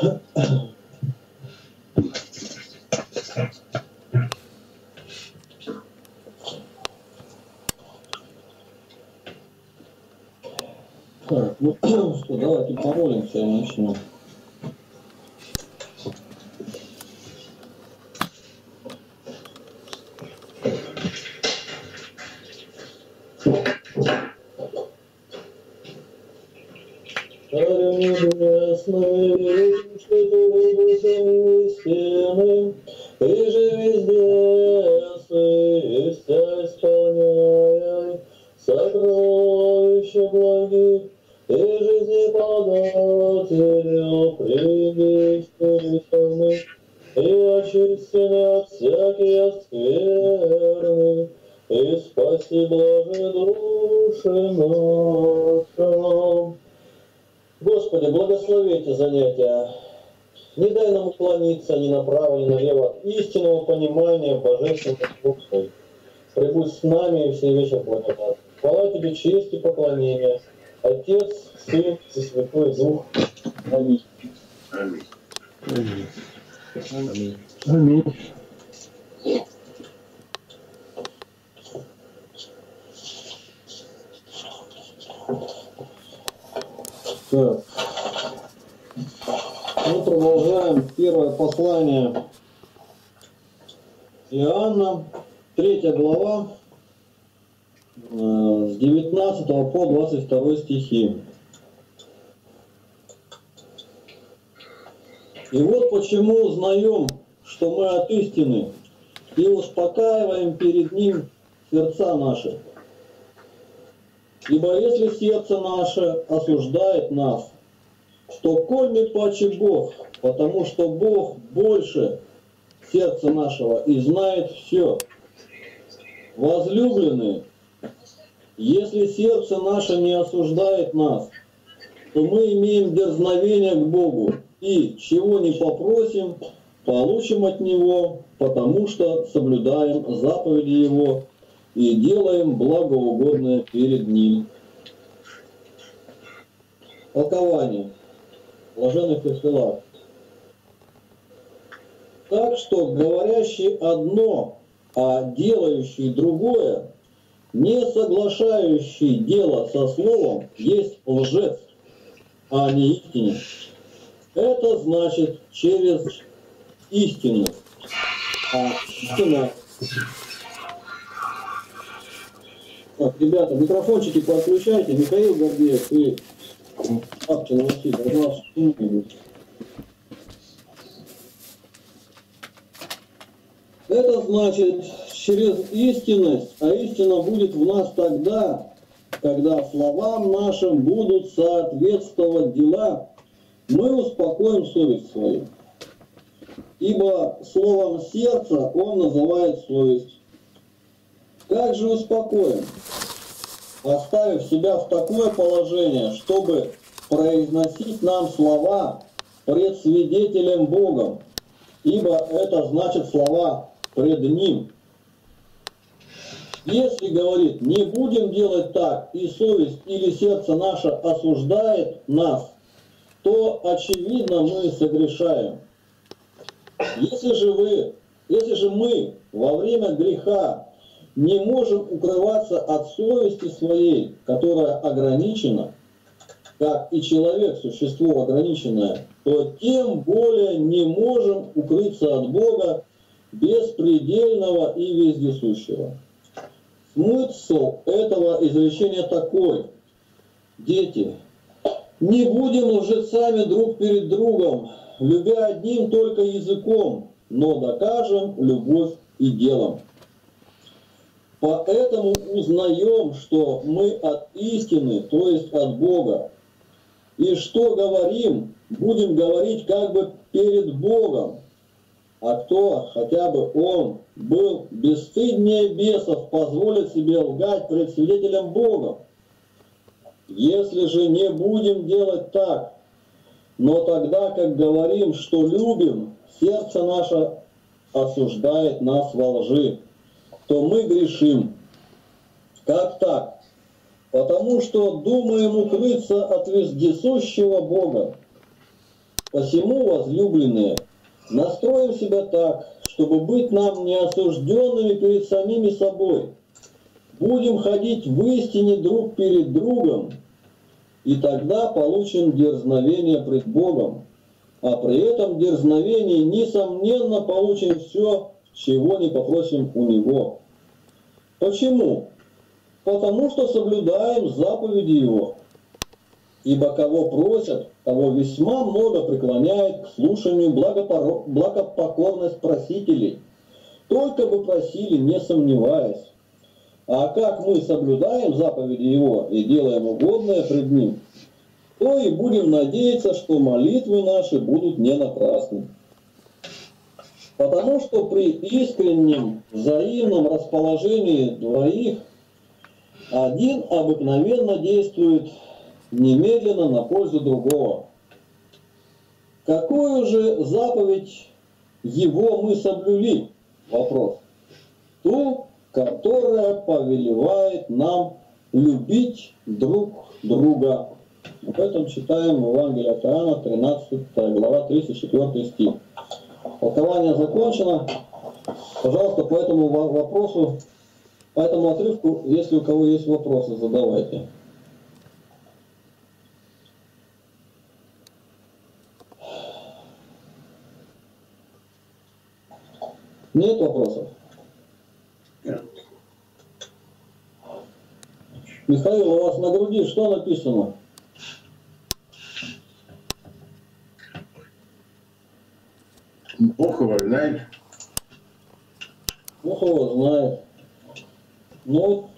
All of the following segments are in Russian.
Так, ну что, давайте помолимся и начнем. Царю небесный, видим, что ты выбросил истины, ты же везде и вся исполняй сокровища благих, и жизни подателю прибежища и очистили от всяких скверны, и спаси блажи души нашим. Господи, благослови эти занятия. Не дай нам уклониться ни направо, ни налево от истинного понимания божественных слов Твоих. Прибудь с нами и все вечер благодать. Хвала Тебе, честь и поклонение. Отец, Сын и Святой Дух. Аминь. Аминь. Аминь. Аминь. Так. Мы продолжаем первое послание Иоанна, третья глава, э, с 19 по 22 стихи. И вот почему узнаем, что мы от истины, и успокаиваем перед Ним сердца наши. Ибо если сердце наше нас, что коль мы паче Бог, потому что Бог больше сердца нашего и знает все. Возлюбленные, если сердце наше не осуждает нас, то мы имеем дерзновение к Богу и, чего не попросим, получим от Него, потому что соблюдаем заповеди Его и делаем благоугодное перед Ним. Толкование. Блаженных Феофилак. Так что говорящий одно, а делающий другое, не соглашающий дело со словом, есть лжец, а не истинен. Это значит через истинность. А истина Так, ребята, микрофончики подключайте. Михаил Гордеев и Это значит через истинность, а истина будет в нас тогда, когда словам нашим будут соответствовать дела, мы успокоим совесть свою. Ибо словом сердца он называет совесть. Как же успокоим? Поставив себя в такое положение, чтобы произносить нам слова пред свидетелем Богом, ибо это значит слова пред Ним. Если, говорит, не будем делать так, и совесть или сердце наше осуждает нас, то, очевидно, мы согрешаем. Если же вы, если же мы во время греха не можем укрываться от совести своей, которая ограничена, как и человек, существо ограниченное, то тем более не можем укрыться от Бога беспредельного и вездесущего. Смысл этого изречения такой. Дети, не будем лжецами друг перед другом, любя одним только языком, но докажем любовь и делом. Поэтому узнаем, что мы от истины, то есть от Бога. И что говорим, будем говорить как бы перед Богом. А кто, хотя бы он, был бесстыднее бесов, позволит себе лгать пред свидетелем Богом. Если же не будем делать так, но тогда, как говорим, что любим, сердце наше осуждает нас во лжи, то мы грешим. Как так? Потому что думаем укрыться от вездесущего Бога. Посему, возлюбленные, настроим себя так, чтобы быть нам неосужденными перед самими собой. Будем ходить в истине друг перед другом, и тогда получим дерзновение пред Богом. А при этом дерзновении, несомненно, получим все, чего не попросим у Него. Почему? Потому что соблюдаем заповеди Его. Ибо кого просят, того весьма много преклоняет к слушанию благопокорность просителей. Только бы просили, не сомневаясь. А как мы соблюдаем заповеди Его и делаем угодное пред Ним, то и будем надеяться, что молитвы наши будут не напрасны. Потому что при искреннем взаимном расположении двоих один обыкновенно действует немедленно на пользу другого. Какую же заповедь его мы соблюли? Вопрос. Ту, которая повелевает нам любить друг друга. Об этом читаем в Евангелии от Иоанна, 13 глава, 34 стих. Толкование закончено. Пожалуйста, по этому вопросу, по этому отрывку, если у кого есть вопросы, задавайте. Нет вопросов? Нет. Михаил, у вас на груди что написано? Бог его знает. Бог его знает. Ну,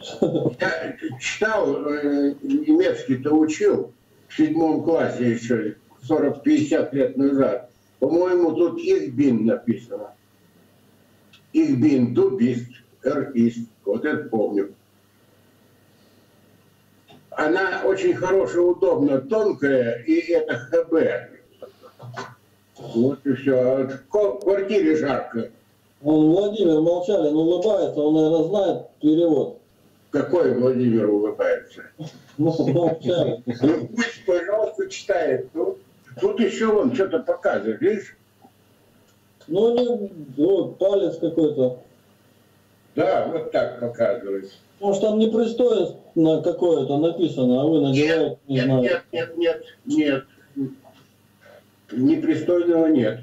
Я читал, э, немецкий-то учил в седьмом классе еще, 40-50 лет назад. По-моему, тут их бин написано. Их бин, дубист, эртист. Вот это помню. Она очень хорошая, удобная, тонкая, и это ХБ. Вот и все. В квартире жарко. Он Владимир Молчалин улыбается, он, наверное, знает перевод. Какой Владимир улыбается? Ну, Молчалин. Ну, пусть, пожалуйста, читает. Ну, тут еще он что-то показывает, видишь? Ну, не, вот, палец какой-то. Да, вот так показывает. Может, там непристойно какое-то написано, а вы надеваете, не нет, знаю. Нет, нет, нет, нет. Непристойного нет.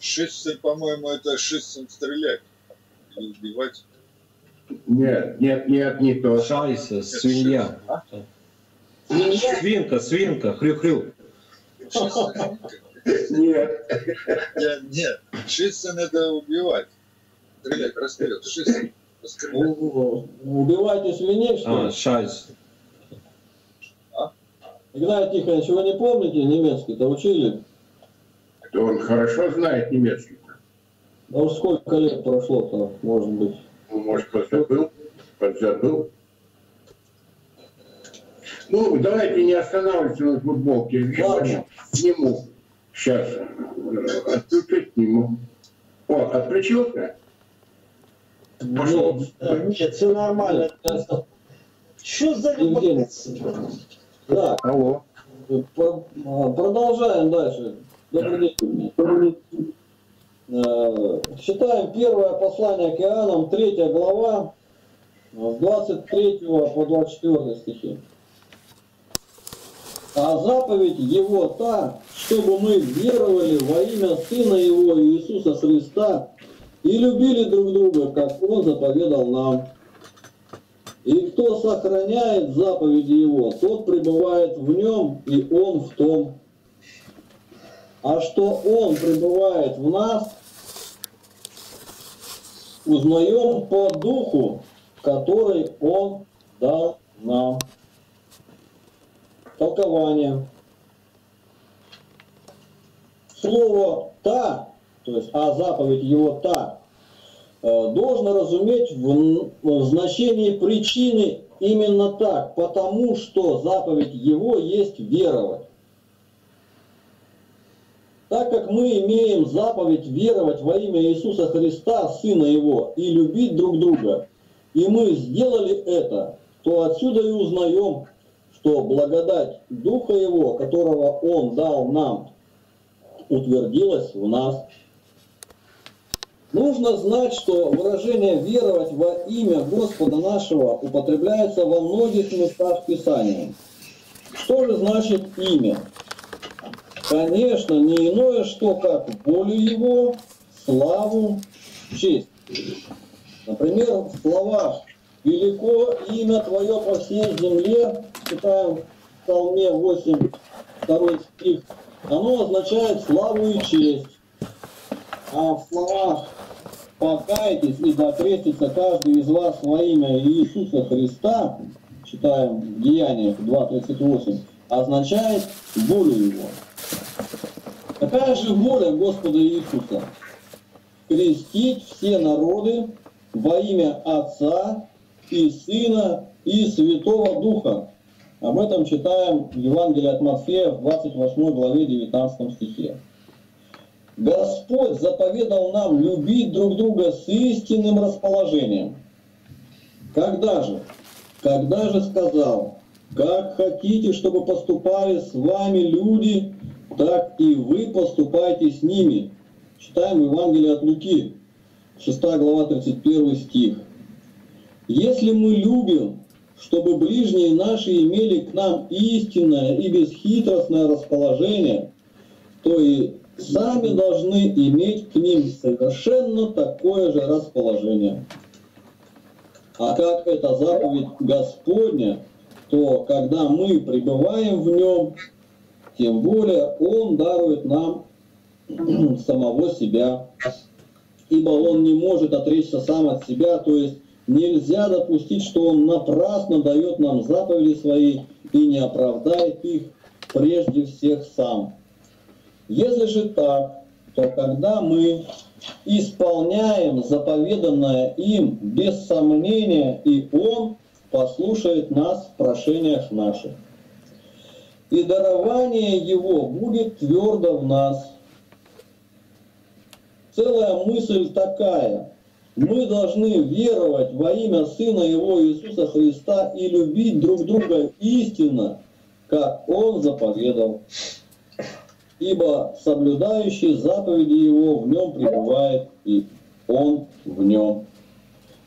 Шистер, по-моему, это шистер стрелять или убивать. Нет, нет, нет, не то. Шайса, свинья. А? Свинка, свинка, хрю-хрю. Нет. Нет, нет. Шистер это убивать. Стрелять, расстрелять. Шистер. Убивайте свиней, что ли? А, шайс. А? Игнатий Тихонович, вы не помните немецкий-то учили? То он хорошо знает немецкий. Да уж сколько лет прошло-то, может быть. Ну, может, подзабыл, подзабыл. Ну, давайте не останавливаться на футболке. Я сниму. Сейчас. Отключить сниму. О, отключился? Пошел. Нет, все нормально. Что за Так. Алло. Продолжаем дальше. Э, читаем первое послание к Иоаннам, третья глава, с 23 по 24 стихи. А заповедь Его та, чтобы мы веровали во имя Сына Его Иисуса Христа и любили друг друга, как Он заповедал нам. И кто сохраняет заповеди Его, тот пребывает в Нем, и Он в том а что Он пребывает в нас, узнаем по духу, который Он дал нам. Толкование. слово «та», то есть «а заповедь его та», э, должно разуметь в, в значении причины именно так, потому что заповедь его есть веровать. Так как мы имеем заповедь веровать во имя Иисуса Христа, Сына Его, и любить друг друга, и мы сделали это, то отсюда и узнаем, что благодать Духа Его, которого Он дал нам, утвердилась в нас. Нужно знать, что выражение «веровать во имя Господа нашего» употребляется во многих местах Писания. Что же значит имя? Конечно, не иное, что как волю Его, славу, честь. Например, в словах «Велико имя Твое по всей земле», читаем в Псалме 8, 2 стих, оно означает славу и честь. А в словах «покайтесь и докрестится каждый из вас во имя Иисуса Христа», читаем в Деяниях 2.38, означает волю Его. Какая же воля Господа Иисуса? Крестить все народы во имя Отца и Сына и Святого Духа. Об этом читаем в Евангелии от Матфея в 28 главе 19 стихе. Господь заповедал нам любить друг друга с истинным расположением. Когда же? Когда же сказал, как хотите, чтобы поступали с вами люди, так и вы поступайте с ними. Читаем Евангелие от Луки, 6 глава, 31 стих. Если мы любим, чтобы ближние наши имели к нам истинное и бесхитростное расположение, то и сами должны иметь к ним совершенно такое же расположение. А как это заповедь Господня, то когда мы пребываем в нем, тем более Он дарует нам самого себя, ибо Он не может отречься сам от себя, то есть нельзя допустить, что Он напрасно дает нам заповеди свои и не оправдает их прежде всех сам. Если же так, то когда мы исполняем заповеданное им без сомнения, и Он послушает нас в прошениях наших и дарование Его будет твердо в нас. Целая мысль такая. Мы должны веровать во имя Сына Его Иисуса Христа и любить друг друга истинно, как Он заповедал. Ибо соблюдающий заповеди Его в нем пребывает, и Он в нем.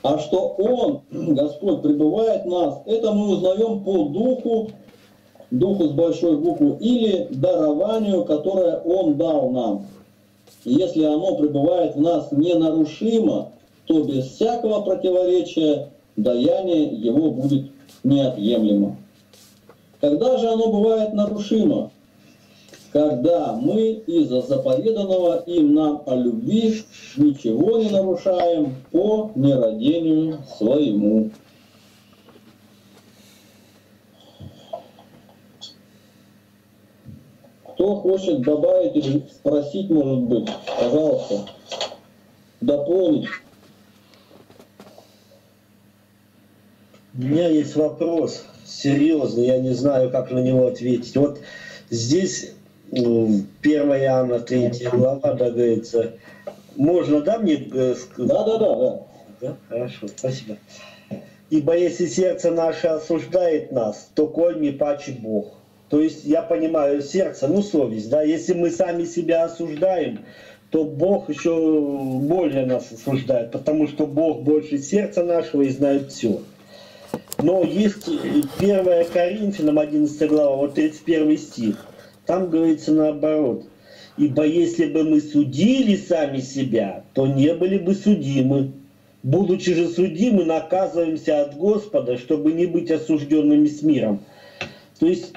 А что Он, Господь, пребывает в нас, это мы узнаем по духу, духу с большой буквы, или дарованию, которое Он дал нам. если оно пребывает в нас ненарушимо, то без всякого противоречия даяние его будет неотъемлемо. Когда же оно бывает нарушимо? Когда мы из-за заповеданного им нам о любви ничего не нарушаем по нерадению своему. Кто хочет добавить или спросить, может быть, пожалуйста, дополнить. У меня есть вопрос серьезный, я не знаю, как на него ответить. Вот здесь 1 Иоанна 3 глава, да, говорится, можно, да, мне сказать? Да, да, да, да. Да, хорошо, спасибо. Ибо если сердце наше осуждает нас, то коль не паче Бог. То есть я понимаю сердце, ну совесть, да, если мы сами себя осуждаем, то Бог еще более нас осуждает, потому что Бог больше сердца нашего и знает все. Но есть 1 Коринфянам 11 глава, вот 31 стих. Там говорится наоборот. Ибо если бы мы судили сами себя, то не были бы судимы. Будучи же судимы, наказываемся от Господа, чтобы не быть осужденными с миром. То есть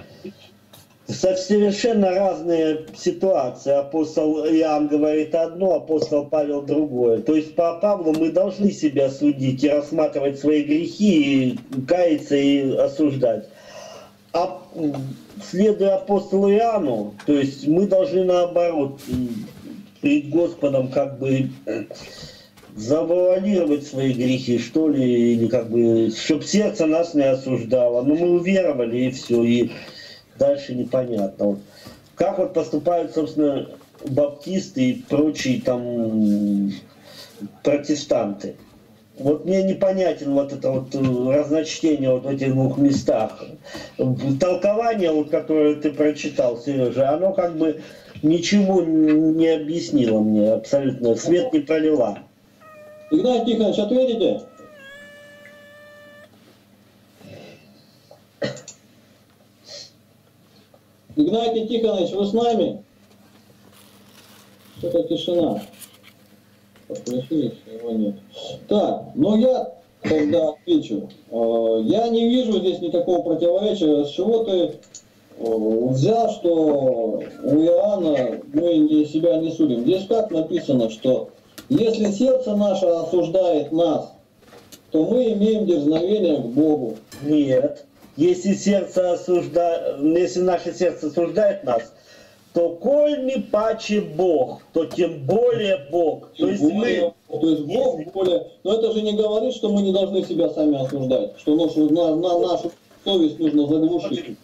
совершенно разные ситуации. Апостол Иоанн говорит одно, апостол Павел другое. То есть по Павлу мы должны себя судить и рассматривать свои грехи, и каяться и осуждать. а, следуя апостолу Иоанну, то есть мы должны наоборот перед Господом как бы завуалировать свои грехи, что ли, или как бы, чтобы сердце нас не осуждало. Но мы уверовали, и все, и дальше непонятно. Как вот поступают, собственно, баптисты и прочие там протестанты. Вот мне непонятен вот это вот э, разночтение вот в этих двух местах. Толкование, вот, которое ты прочитал, Сережа, оно как бы ничего не объяснило мне абсолютно, свет не пролила. Игнатий Тихонович, ответите? Игнатий Тихонович, вы с нами? Что-то тишина. Попросили, его нет. Так, но я тогда отвечу. Э, я не вижу здесь никакого противоречия. С чего ты э, взял, что у Иоанна мы не, себя не судим? Здесь как написано, что если сердце наше осуждает нас, то мы имеем дерзновение к Богу. Нет. Если сердце осуждает, если наше сердце осуждает нас, то коль не паче Бог, то тем более Бог. Тем то есть более, мы... То есть Бог если... более... Но это же не говорит, что мы не должны себя сами осуждать. Что нашу, на, на нашу совесть нужно заглушить.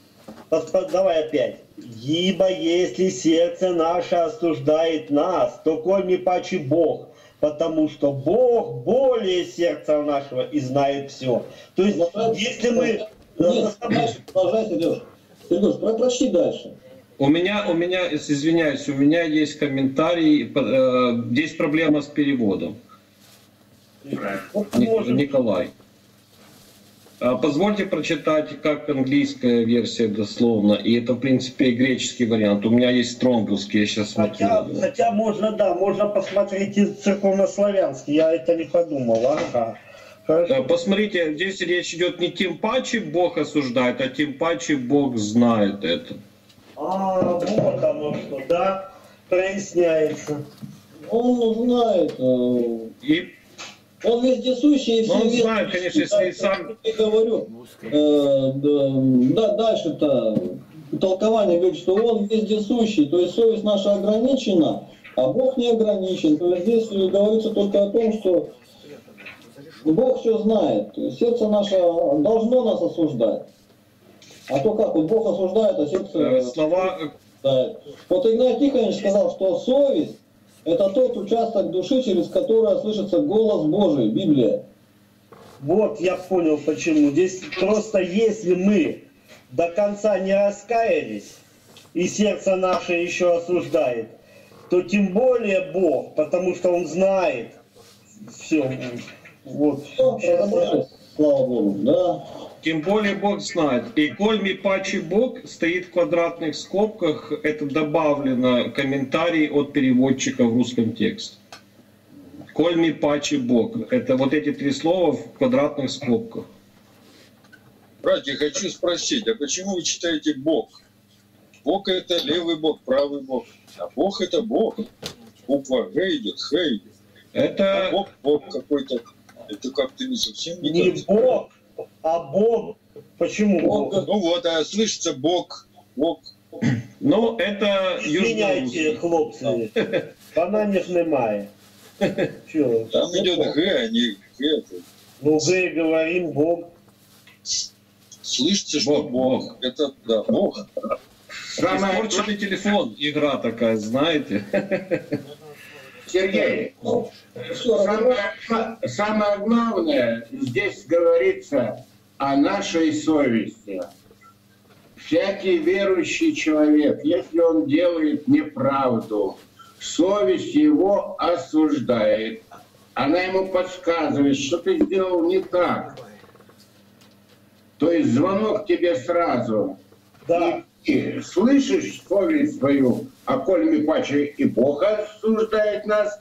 Давай опять. Ибо если сердце наше осуждает нас, то коль не паче Бог, потому что Бог более сердца нашего и знает все. То есть, если мы... Нет, продолжай, Сереж. Сереж, прочти дальше. У меня, у меня, извиняюсь, у меня есть комментарий, э, есть проблема с переводом. Николай. А позвольте прочитать, как английская версия дословно, и это, в принципе, и греческий вариант. У меня есть стронгелский, я сейчас хотя, смотрю. Хотя можно, да, можно посмотреть и церковнославянский, я это не подумал, ага. Хорошо. Посмотрите, здесь речь идет не тем паче Бог осуждает, а тем паче Бог знает это. А, вот оно что, да, проясняется. Он знает. Э, и он вездесущий и все Он знает, конечно, если сам... Я говорю, э, да, дальше-то толкование говорит, что он вездесущий, то есть совесть наша ограничена, а Бог не ограничен. То есть здесь говорится только о том, что Бог все знает. То есть сердце наше должно нас осуждать. А то как, вот Бог осуждает, а сердце... Э, слова... Да. Вот Игнатий Тихонович сказал, что совесть это тот участок души, через который слышится голос Божий, Библия. Вот я понял почему. Здесь просто если мы до конца не раскаялись, и сердце наше еще осуждает, то тем более Бог, потому что Он знает все. Вот. Все, слава Богу, да. Тем более Бог знает. И коль ми паче Бог стоит в квадратных скобках, это добавлено комментарий от переводчика в русском тексте. Коль ми паче Бог. Это вот эти три слова в квадратных скобках. Братья, хочу спросить, а почему вы читаете Бог? Бог это левый Бог, правый Бог. А Бог это Бог. Буква Г идет, Х идет. Это... А Бог, Бог какой-то. Это как-то не совсем не, не Бог а Бог, почему Бог? Ну вот, а слышится Бог, Бог. Ну, это Извиняйте, хлопцы, бананів немає. Чего? Там идет Г, а не Г. Ну, Г говорим, Бог. Слышится, что Бог, Бог. Это, да, Бог. Самый Испорченный телефон, игра такая, знаете. Сергей, самое, самое главное, здесь говорится о нашей совести. Всякий верующий человек, если он делает неправду, совесть его осуждает. Она ему подсказывает, что ты сделал не так. То есть звонок тебе сразу. Да. И, и слышишь совесть свою, а коль мы паче и Бог осуждает нас,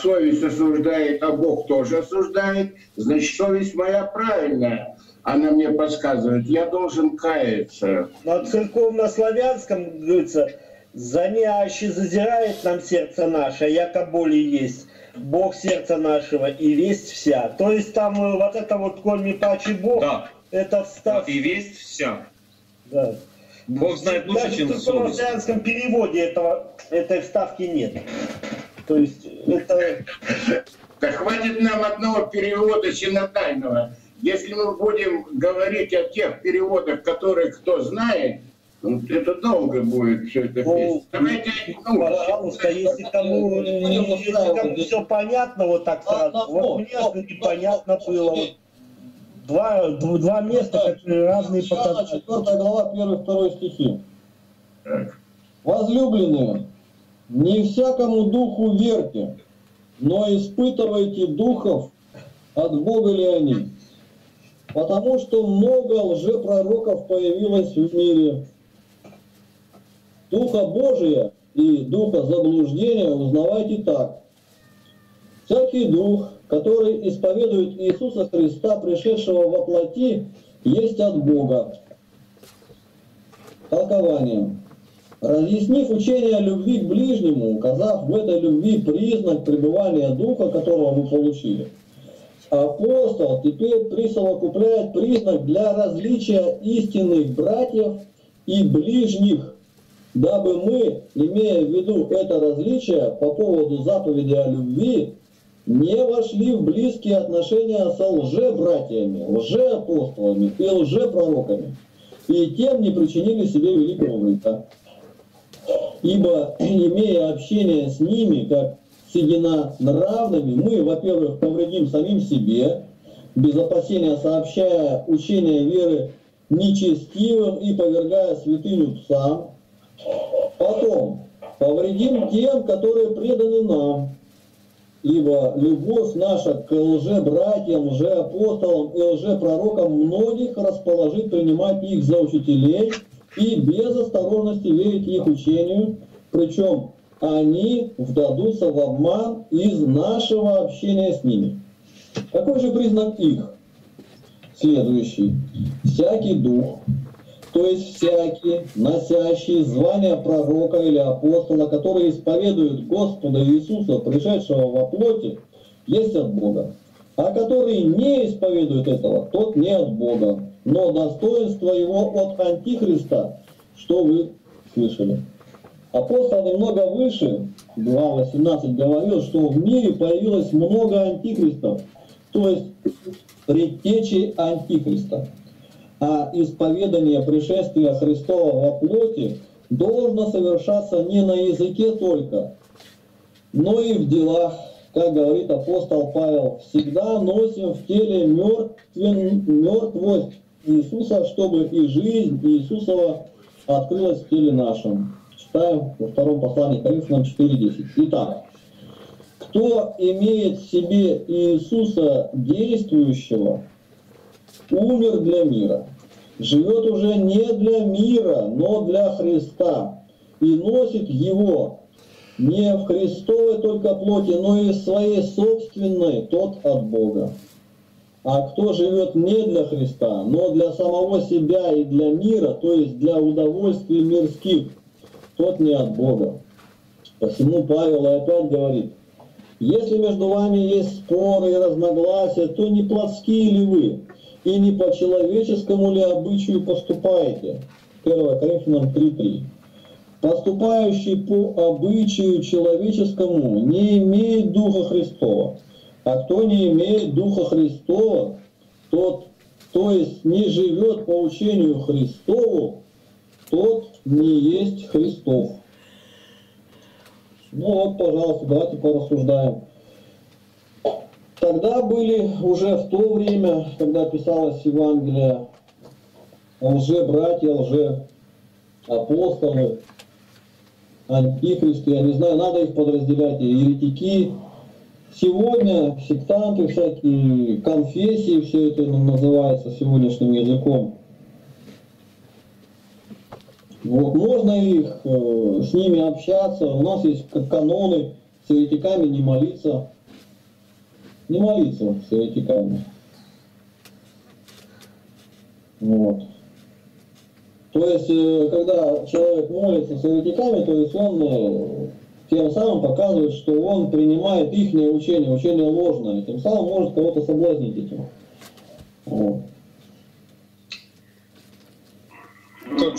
совесть осуждает, а Бог тоже осуждает, значит, совесть моя правильная. Она мне подсказывает, я должен каяться. На церковно-славянском говорится, занящий зазирает нам сердце наше, яко боли есть. Бог сердца нашего и весть вся. То есть там э, вот это вот коль не паче Бог, да. это встав... И весть вся. Да. Бог знает лучше, Даже чем в славянском переводе этого, этой вставки нет. То есть это... Да хватит нам одного перевода синодального. Если мы будем говорить о тех переводах, которые кто знает, ну, это долго будет все это Ну. Давайте, ну, Пожалуйста, если кому, если кому все понятно вот так сразу, вот мне непонятно было. Вот Два, дв- два места, которые разные Начало, показатели. 4 глава, 1-2 стихи. так. Возлюбленные, не всякому духу верьте, но испытывайте духов, от Бога ли они. Потому что много лжепророков появилось в мире. Духа Божия и духа заблуждения узнавайте так. Всякий дух, который исповедует Иисуса Христа, пришедшего во плоти, есть от Бога. Толкование. Разъяснив учение любви к ближнему, указав в этой любви признак пребывания духа, которого мы получили, апостол теперь присовокупляет признак для различия истинных братьев и ближних, дабы мы, имея в виду это различие по поводу заповеди о любви, не вошли в близкие отношения со лжебратьями, лжеапостолами и лжепророками, и тем не причинили себе великого вреда. Ибо, имея общение с ними, как с единонравными, мы, во-первых, повредим самим себе, без опасения сообщая учение веры нечестивым и повергая святыню псам. Потом, повредим тем, которые преданы нам, ибо любовь наша к лжебратьям, лжеапостолам и лжепророкам многих расположит принимать их за учителей и без осторожности верить их учению, причем они вдадутся в обман из нашего общения с ними. Какой же признак их? Следующий. Всякий дух, то есть всякий, носящий звание пророка или апостола, который исповедует Господа Иисуса, пришедшего во плоти, есть от Бога. А который не исповедует этого, тот не от Бога, но достоинство его от Антихриста, что вы слышали. Апостол немного выше, 2.18, говорил, что в мире появилось много антихристов, то есть предтечи антихриста. А исповедание пришествия Христова во плоти должно совершаться не на языке только, но и в делах, как говорит апостол Павел, всегда носим в теле мертвен, мертвость Иисуса, чтобы и жизнь Иисусова открылась в теле нашем. Читаем во втором послании Коринфянам 4.10. Итак, кто имеет в себе Иисуса действующего, умер для мира, живет уже не для мира, но для Христа, и носит его не в Христовой только плоти, но и в своей собственной, тот от Бога. А кто живет не для Христа, но для самого себя и для мира, то есть для удовольствий мирских, тот не от Бога. Посему Павел опять говорит, если между вами есть споры и разногласия, то не плотские ли вы, и не по человеческому ли обычаю поступаете? 1 Коринфянам 3.3. Поступающий по обычаю человеческому не имеет Духа Христова. А кто не имеет Духа Христова, тот, то есть не живет по учению Христову, тот не есть Христов. Ну вот, пожалуйста, давайте порассуждаем. Тогда были уже в то время, когда писалось Евангелие, лже-братья, лже-апостолы, антихристы, я не знаю, надо их подразделять, еретики. Сегодня сектанты всякие, конфессии, все это называется сегодняшним языком. Вот, можно их, э, с ними общаться, у нас есть каноны, с еретиками не молиться. Не молиться с еретиками. Вот. То есть, э, когда человек молится с еретиками, то есть он э, тем самым показывает, что он принимает их учение, учение ложное, тем самым может кого-то соблазнить этим. Вот.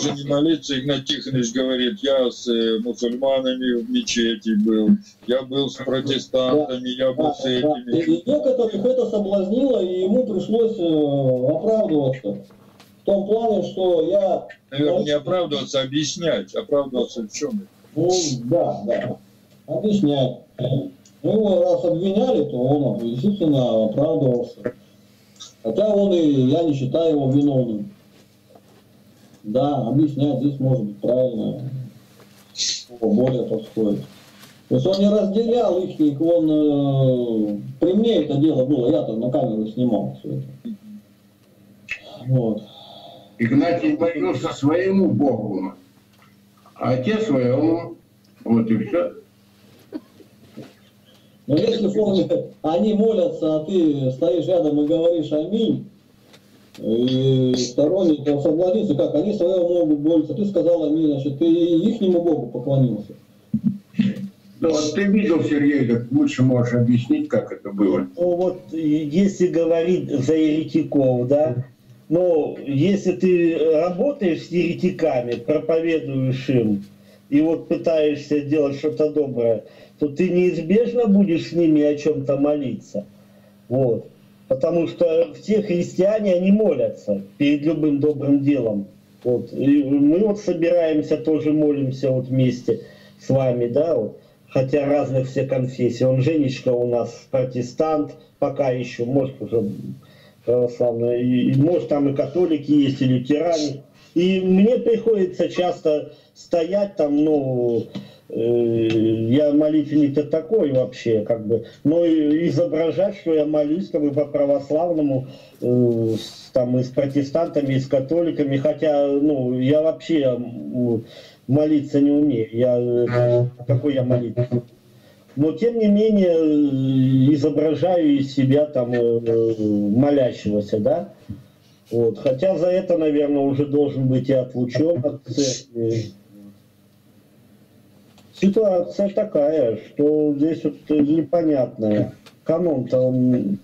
Как же не молиться, Игнат Тихонович говорит, я с э, мусульманами в мечети был, я был с протестантами, я был с этими. и некоторых это соблазнило, и ему пришлось э, оправдываться. В том плане, что я... Наверное, не оправдываться, а объяснять. Оправдываться в чем? Ну, да, да. Объяснять. Ну, его раз обвиняли, то он естественно оправдывался. Хотя он и, я не считаю его виновным. Да, объяснять здесь может быть правильно. Более подходит. То есть он не разделял их, он э, при мне это дело было, я-то на камеру снимал все это. Вот. Игнатий молился своему Богу, а те своему. Вот и все. Но если форме они молятся, а ты стоишь рядом и говоришь аминь, и сторонник он соблазнится, как они своего могут молиться, ты сказал аминь, значит, ты ихнему Богу поклонился. Ну, вот ты видел, Сергей, как лучше можешь объяснить, как это было. Ну вот, если говорить за еретиков, да, но если ты работаешь с еретиками, проповедуешь им, и вот пытаешься делать что-то доброе, то ты неизбежно будешь с ними о чем-то молиться. Вот. Потому что все христиане, они молятся перед любым добрым делом. Вот. И мы вот собираемся, тоже молимся вот вместе с вами, да, вот. хотя разных все конфессий. Он Женечка у нас протестант, пока еще, может уже православный, и, может там и католики есть, и лютеране. И мне приходится часто стоять там, ну, я молитвенник-то такой вообще, как бы, но изображать, что я молюсь как бы по православному, э, с, там и с протестантами, и с католиками, хотя, ну, я вообще молиться не умею, я, э, какой я молитвенник. Но тем не менее э, изображаю из себя там э, э, молящегося, да, вот. Хотя за это, наверное, уже должен быть и отлучен от церкви. Ситуация такая, что здесь вот непонятная. Канон-то он...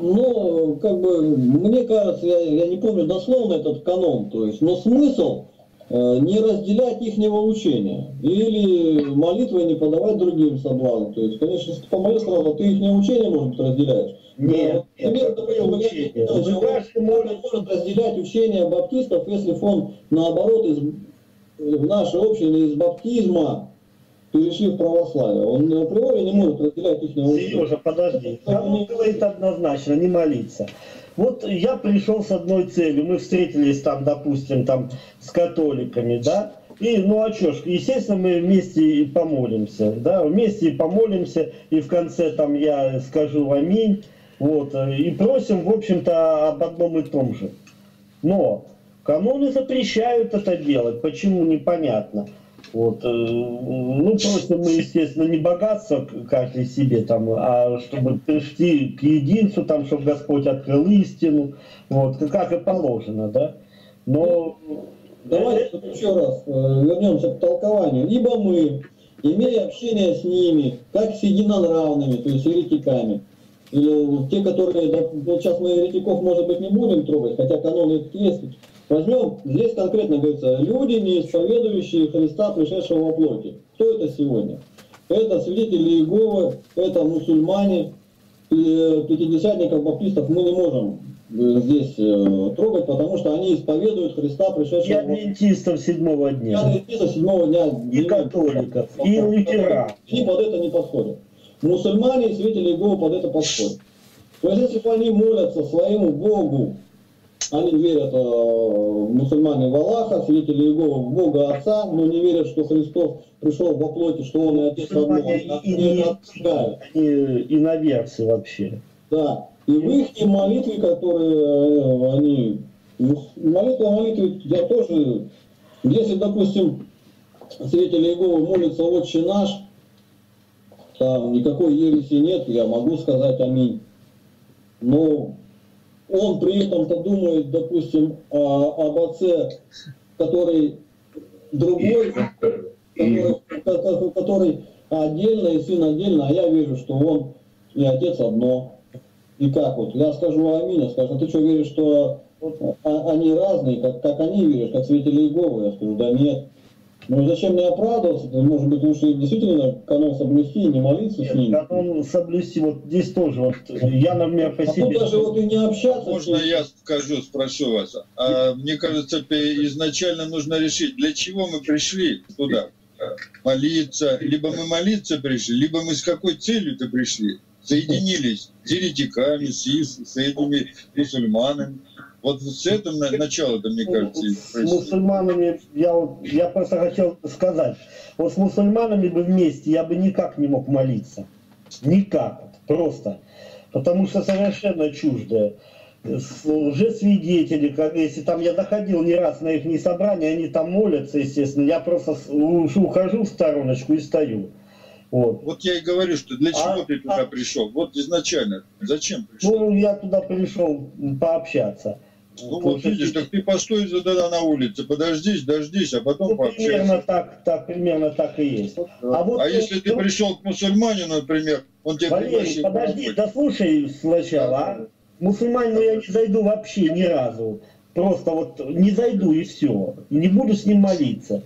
Ну, как бы, мне кажется, я, я не помню дословно этот канон, то есть, но смысл э, не разделять ихнего учения или молитвы не подавать другим соблазну. То есть, конечно, если ты помолился сразу, ты их учение, может быть, разделяешь. Нет, Но, например, это я- учение. каждый может разделять учение баптистов, если он, наоборот, из, в нашей общине из баптизма перешли в православие. Он априори не может разделять их учение. Сережа, подожди. Канон говорит однозначно, не молиться. Вот я пришел с одной целью. Мы встретились там, допустим, там с католиками, да? И, ну а что ж, естественно, мы вместе и помолимся, да, вместе и помолимся, и в конце там я скажу аминь, вот, э, и просим, в общем-то, об одном и том же. Но каноны запрещают это делать, почему непонятно. Вот, э, ну, просим мы, естественно, не богатство каждый себе, там, а чтобы прийти к единцу, там, чтобы Господь открыл истину, вот, как и положено, да. Но Давайте вот еще раз э, вернемся к толкованию. Ибо мы, имея общение с ними, как с единоравными, то есть еретиками, или те, которые, да, вот сейчас мы еретиков, может быть, не будем трогать, хотя каноны их есть. Возьмем, здесь конкретно говорится, люди, не исповедующие Христа, пришедшего во плоти. Кто это сегодня? Это свидетели Иеговы, это мусульмане, пятидесятников, баптистов мы не можем э, здесь э, трогать, потому что они исповедуют Христа, и пришедшего плоти. адвентистов седьмого дня, Адвентисты седьмого дня и католиков, и лютеран. Они под это не подходят. Мусульмане и свидетели Иеговы под это подходят. То есть, если бы они молятся своему Богу, они верят, э, мусульмане в Аллаха, свидетели Иеговы в Бога Отца, но не верят, что Христос пришел во плоти, что Он и Отец одно. Мусульмане Они и, и, и, иноверцы вообще. Да. И в их молитве, которые э, они... ну, Молитва молитвы, я тоже... Если, допустим, свидетели Иеговы молятся «Отче наш», там никакой ереси нет, я могу сказать «Аминь». Но он при этом-то думает, допустим, о- об отце, который другой, который, ко- который отдельно и сын отдельно, а я верю, что он и отец одно. И как вот? Я скажу аминь, а скажу, «А ты что веришь, что а- они разные, как, как они верят, как свидетели Иеговы. Я скажу, да нет. Ну и зачем мне оправдываться? Может быть, лучше действительно канон соблюсти и не молиться с ними. Нет, канон соблюсти, вот здесь тоже, вот я, например, по А себе... тут даже вот и не общаться. Можно с я скажу, спрошу вас? А, мне кажется, изначально нужно решить, для чего мы пришли туда? Молиться. Либо мы молиться пришли, либо мы с какой целью-то пришли? Соединились с еретиками, с, с этими мусульманами. Вот с этого на- начала-то, мне кажется, С мусульманами, я, вот, я просто хотел сказать, вот с мусульманами бы вместе я бы никак не мог молиться. Никак, просто. Потому что совершенно чуждое. Лжесвидетели, если там я доходил не раз на их собрания, они там молятся, естественно, я просто ухожу в стороночку и стою. Вот. Вот я и говорю, что для чего А- ты туда а- пришел? Вот изначально. Зачем пришел? Ну, я туда пришел пообщаться. Ну вот видишь, так ты постой тогда на улице, подождись, дождись, а потом Ну, примерно пообщайся. так, так, примерно так и есть. А вот А если ты пришел к мусульманину, например, он тебя Валерий, пригласил. подожди, дослушай сначала. А? Мусульманину я не зайду вообще ни разу. Просто вот не зайду и все. Не буду с ним молиться.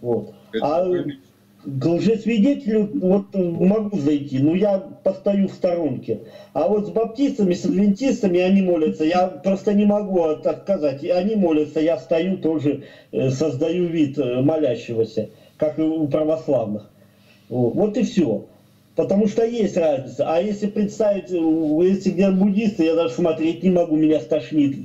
Вот. Это А вы- к лжесвидетелю вот могу зайти, но я постою в сторонке. А вот с баптистами, с адвентистами они молятся, я просто не могу от- отказать. И они молятся, я стою тоже, э, создаю вид э, молящегося, как и у православных. Вот, и все. Потому что есть разница. А если представить, э, если где буддисты, я даже смотреть не могу, меня стошнит,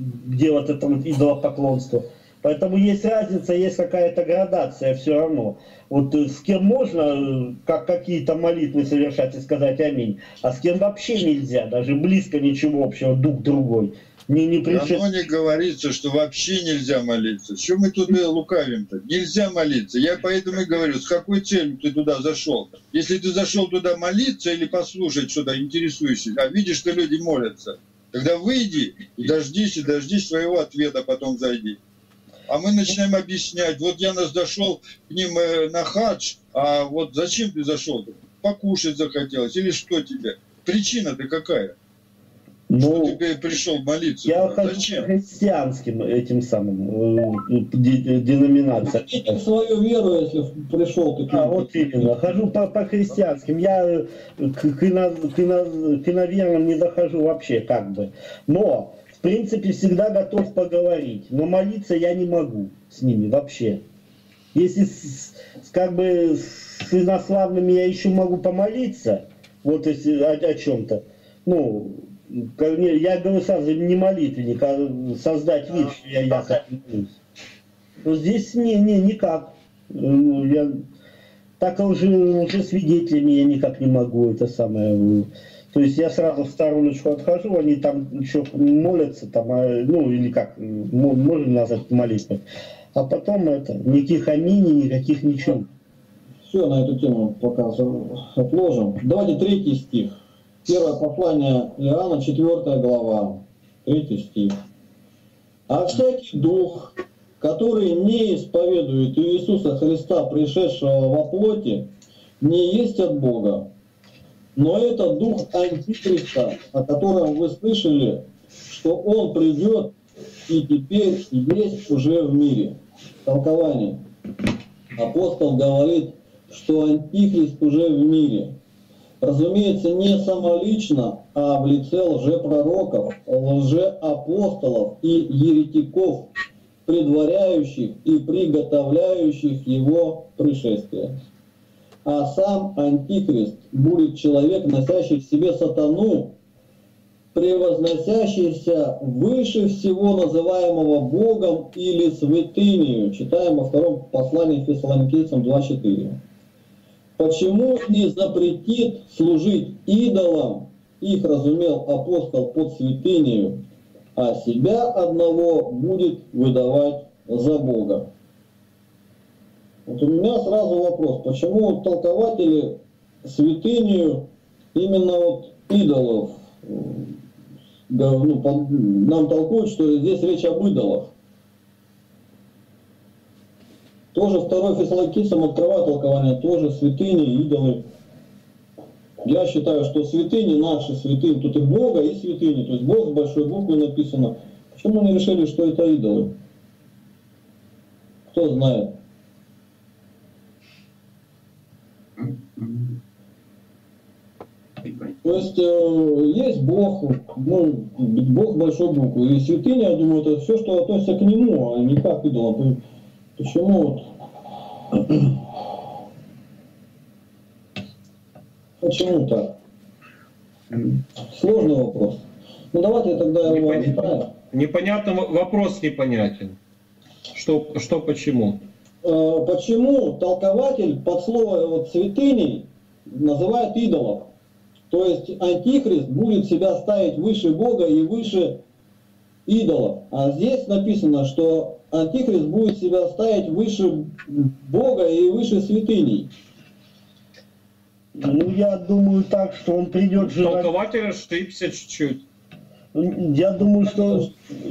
вот это вот идолопоклонство. Поэтому есть разница, есть какая-то градация все равно. Вот э, с кем можно э, как какие-то молитвы совершать и сказать аминь, а с кем вообще нельзя, даже близко ничего общего, дух другой. Не, не пришед- Давно не говорится, что вообще нельзя молиться. Что мы тут э, лукавим-то? Нельзя молиться. Я поэтому и говорю, с какой целью ты туда зашел? Если ты зашел туда молиться или послушать что-то интересующее, а видишь, что люди молятся, тогда выйди и дождись, и дождись своего ответа, потом зайди. А мы начинаем объяснять, вот я нас зашел к ним э, на хадж, а вот зачем ты зашел? Покушать захотелось или что тебе? Причина-то какая? Ну, Что ты пришел молиться? я по Зачем? христианским этим самым э, де- деноминациям. Ответь свою веру, если пришел ты к А, вот именно. Хожу по, по христианским. Я э, к, к, ино- к ино- к иноверным не захожу вообще, как бы. Но, принципе, всегда готов поговорить. Но молиться я не могу с ними вообще. Если с, как бы с инославными я еще могу помолиться, вот если о, о чем-то, ну, я говорю сразу, не молитвенник, а создать вид, что я, я так. Но здесь не, не, никак. Ну, Я, так уже, уже свидетелями я никак не могу, это самое. То есть я сразу в стороночку отхожу, они там еще молятся, там, а, ну или как, мо- можно назвать молитвой. А потом это, никаких аминей, никаких ничего. Все, на эту тему пока отложим. Давайте третий стих. Первое послание Иоанна, четвертая глава, третий стих. А всякий дух, который не исповедует Иисуса Христа, пришедшего во плоти, не есть от Бога. Но это дух Антихриста, о котором вы слышали, что он придет и теперь есть уже в мире. Толкование. Апостол говорит, что Антихрист уже в мире. Разумеется, не самолично, а в лице лжепророков, лжеапостолов и еретиков, предваряющих и приготовляющих его пришествие. А сам Антихрист будет человек, носящий в себе сатану, превозносящийся выше всего называемого Богом или святынею. Читаем во втором послании Фессалоникийцам 2.4. Почему не запретит служить идолам, их разумел апостол под святынею, а себя одного будет выдавать за Бога? Вот у меня сразу вопрос, почему толкователи святынею именно вот идолов ну, нам толкуют, что здесь речь об идолах. Тоже второй Фессалоникийцам открывает толкование, тоже святыни, идолы. Я считаю, что святыни наши святыни, тут и Бога, и святыни, то есть Бог с большой буквы написано. Почему они решили, что это идолы? Кто знает? То есть э, есть Бог, ну, Бог большой буквы. И святыня, я думаю, это все, что относится к нему, а не как идолам. Почему вот? Почему так? Сложный вопрос. Ну давайте я тогда его Непонятно. Непонятно, вопрос непонятен. Что, что почему? Э, Почему толкователь под слово вот, святыней называет идолов? То есть антихрист будет себя ставить выше Бога и выше идолов. А здесь написано, что антихрист будет себя ставить выше Бога и выше святыней. Ну, я думаю так, что он придет же... Толкователь ошибся чуть-чуть. Я думаю, что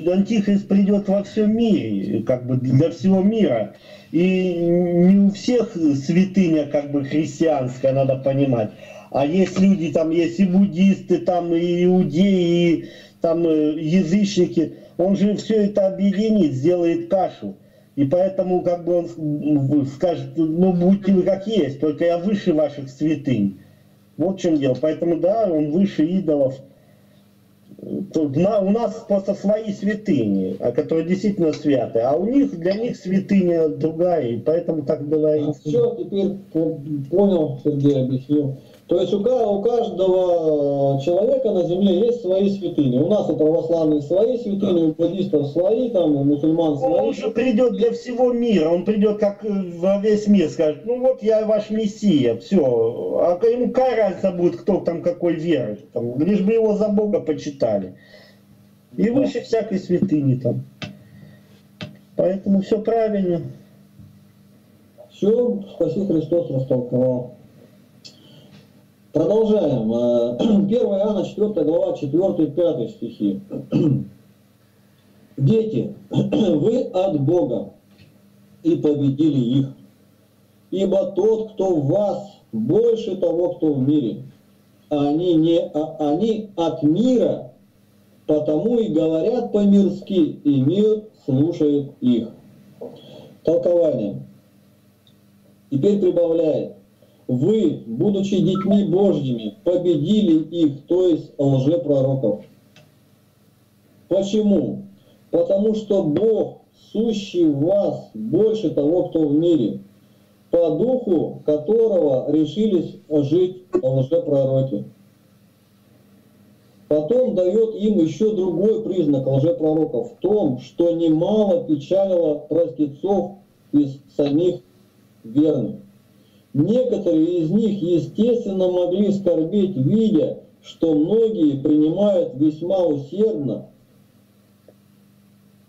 Антихрист придет во всем мире, как бы для всего мира. И не у всех святыня как бы христианская, надо понимать. А есть люди, там есть и буддисты, там и иудеи, и там э, язычники. Он же все это объединит, сделает кашу. И поэтому как бы он скажет, ну будьте вы как есть, только я выше ваших святынь. Вот в чем дело. Поэтому да, он выше идолов. У нас просто свои святыни, а которые действительно святы, а у них для них святыня другая, и поэтому так говорится. Все, теперь по- понял, Сергей объяснил. То есть у, ка- у каждого человека на земле есть свои святыни. У нас у православных свои святыни, у буддистов свои, там, у мусульман свои. Он же придет для всего мира, он придет как э, во весь мир, скажет, ну вот я ваш мессия, все. А ему какая разница будет, кто там какой веры, там, лишь бы его за Бога почитали. И выше всякой святыни там. Поэтому все правильно. Все, спаси Христос растолковал. Продолжаем. Э, 1 Иоанна 4 глава 4 5 стихи. Дети, вы от Бога и победили их. Ибо тот, кто в вас, больше того, кто в мире. А Они, не, а они от мира, потому и говорят по-мирски, и мир слушает их. Толкование. Теперь прибавляет. Вы, будучи детьми Божьими, победили их, то есть лжепророков. Почему? Потому что Бог, сущий в вас, больше того, кто в мире, по духу которого решились жить лжепророки. Потом дает им еще другой признак лжепророков в том, что немало печалило простецов из самих верных. Некоторые из них, естественно, могли скорбеть, видя, что многие принимают весьма усердно,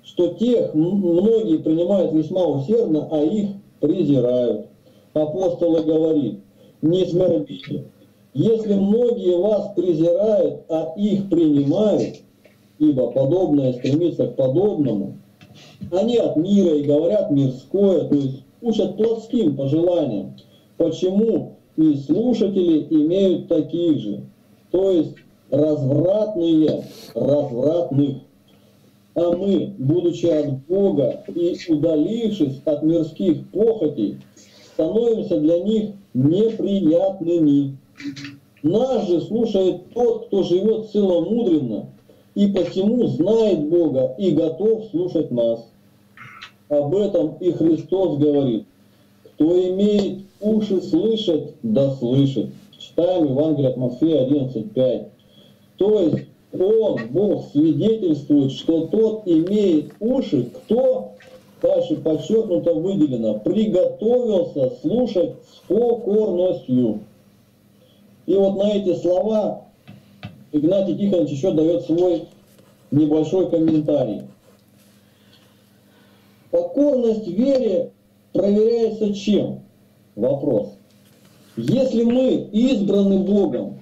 что тех многие принимают весьма усердно, а их презирают. Апостол и говорит, не смердите. Если многие вас презирают, а их принимают, ибо подобное стремится к подобному, они от мира и говорят мирское, то есть учат плотским пожеланиям. Почему и слушатели имеют таких же, то есть развратные развратных. А мы, будучи от Бога и удалившись от мирских похотей, становимся для них неприятными. Нас же слушает тот, кто живет целомудренно, и посему знает Бога и готов слушать нас. Об этом и Христос говорит. Кто имеет уши слышать, да слышит. Читаем Евангелие от Матфея 11.5. То есть Он, Бог, свидетельствует, что тот имеет уши, кто, дальше подчеркнуто выделено, приготовился слушать с покорностью. И вот на эти слова Игнатий Тихонович еще дает свой небольшой комментарий. Покорность вере проверяется чем? Вопрос. Если мы избраны Богом,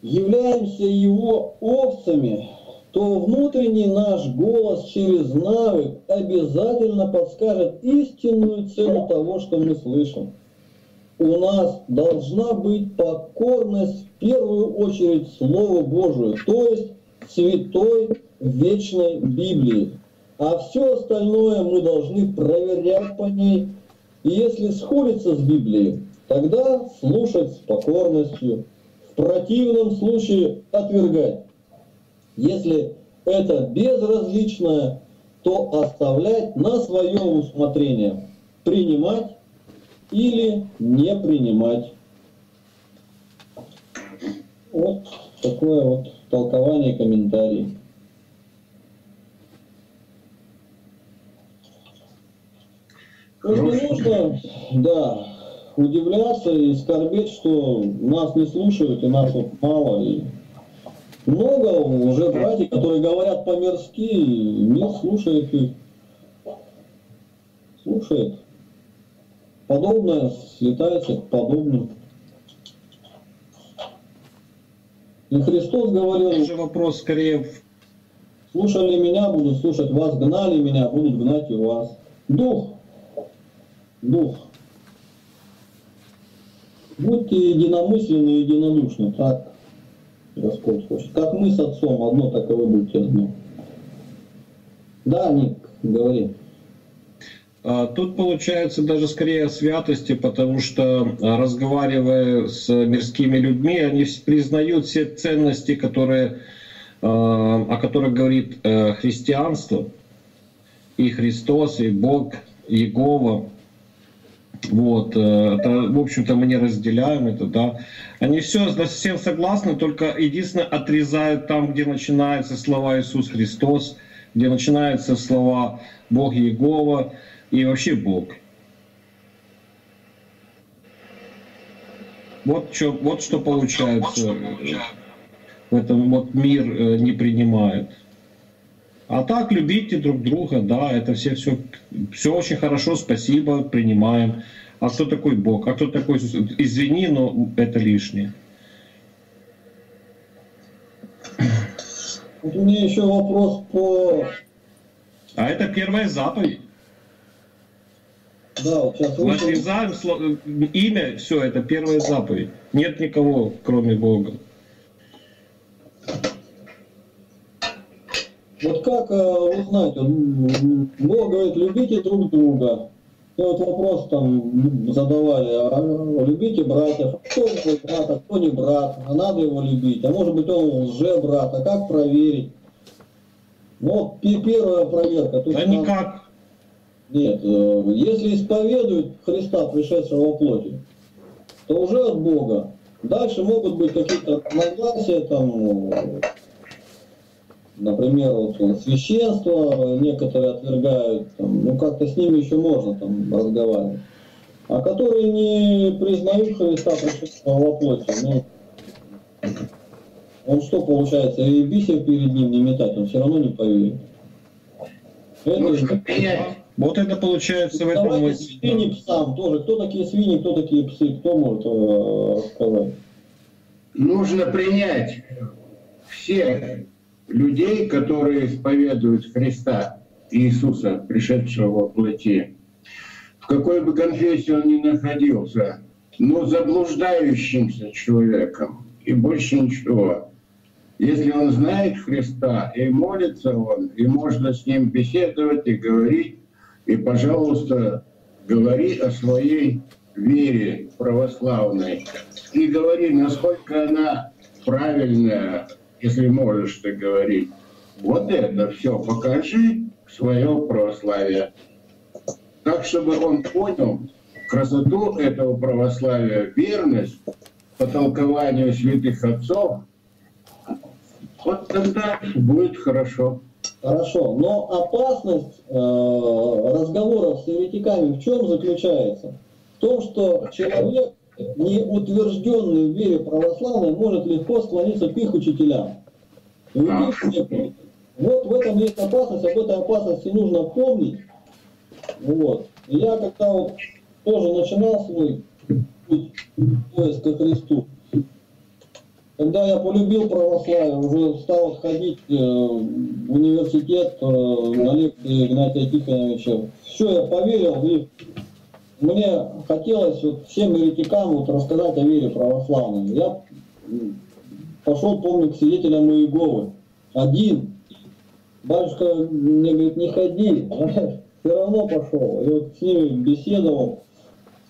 являемся Его овцами, то внутренний наш голос через навык обязательно подскажет истинную цену того, что мы слышим. У нас должна быть покорность в первую очередь Слову Божию, то есть святой вечной Библии. А все остальное мы должны проверять по ней. И если сходится с Библией, тогда слушать с покорностью. В противном случае отвергать. Если это безразличное, то оставлять на свое усмотрение. Принимать или не принимать. Вот такое вот толкование комментарий. Ну, не нужно, да, удивляться и скорбеть, что нас не слушают, и нас вот мало. И много уже братьев, которые говорят по-мирски, и мир слушает их. Слушает. Подобное слетается к подобным. И Христос говорил, Это же вопрос скорее слушали меня, будут слушать вас, гнали меня, будут гнать и вас. Дух. Дух. Будьте единомысленны и единодушны, так Господь хочет. Как мы с Отцом одно, так и вы будете одно. Да, Ник, говори. А, Тут получается даже скорее о святости, потому что а, разговаривая с мирскими людьми, они признают все ценности, которые, а, о которых говорит э, христианство, и Христос, и Бог, Иегова. Вот, э, это, в общем-то, мы не разделяем это, да. Они все совсем согласны, только единственное отрезают там, где начинаются слова Иисус Христос, где начинаются слова Бог Иегова и вообще Бог. Вот что, вот что получается. В этом вот мир э, не принимает. А так любите друг друга, да, это все, все, все очень хорошо, спасибо, принимаем. А кто такой Бог? А кто такой? Извини, но это лишнее. Вот у меня еще вопрос по... А это первая заповедь. Да, вот сейчас отрезаем сло- имя, все, это первая заповедь. Нет никого, кроме Бога. Вот как э, узнать? Бог говорит, любите друг друга. И вот вопрос там задавали, а, любите братьев, а кто твой брат, а кто не брат, а надо его любить, а может быть он лже-брат, а как проверить? Ну, вот пе- первая проверка. Тут Да надо- никак. Нет, э, если исповедуют Христа, пришедшего во плоти, то уже от Бога. Дальше могут быть какие-то разногласия, там, например, вот, э, священство некоторые отвергают, там, ну как-то с ними еще можно там разговаривать. А которые не признают Христа пришедшего во плоти, ну, он что получается, и бисер перед ним не метать, он все равно не поверит. Это Нужно. Вот это получается в этом смысле. свиньи псам тоже. Кто такие свиньи, кто такие псы, кто может э, сказать? Нужно принять всех людей, которые исповедуют Христа, Иисуса, пришедшего во плоти. В какой бы конфессии он ни находился, но заблуждающимся человеком и больше ничего. Если он знает Христа и молится он, и можно с ним беседовать и говорить, и, пожалуйста, говори о своей вере православной. И говори, насколько она правильная, если можешь ты говорить. Вот это все покажи свое православие. Так, чтобы он понял красоту этого православия, верность по толкованию святых отцов, вот тогда будет хорошо. Хорошо, но опасность э, разговоров с еретиками в чем заключается? В том, что человек, не утвержденный в вере православной, может легко склониться к их учителям. И убить всех. Вот в этом есть опасность, об этой опасности нужно помнить. Вот. Я когда вот тоже начинал свой путь поиск ко Христу, когда я полюбил православие, уже стал ходить э, в университет э, на лекции Игнатия Тихоновича, все, я поверил, и мне хотелось вот всем еретикам вот рассказать о вере православной. Я пошел, помню, к свидетелям Иеговы. Один. Батюшка мне говорит, не ходи, все равно пошел. И вот с ними беседовал.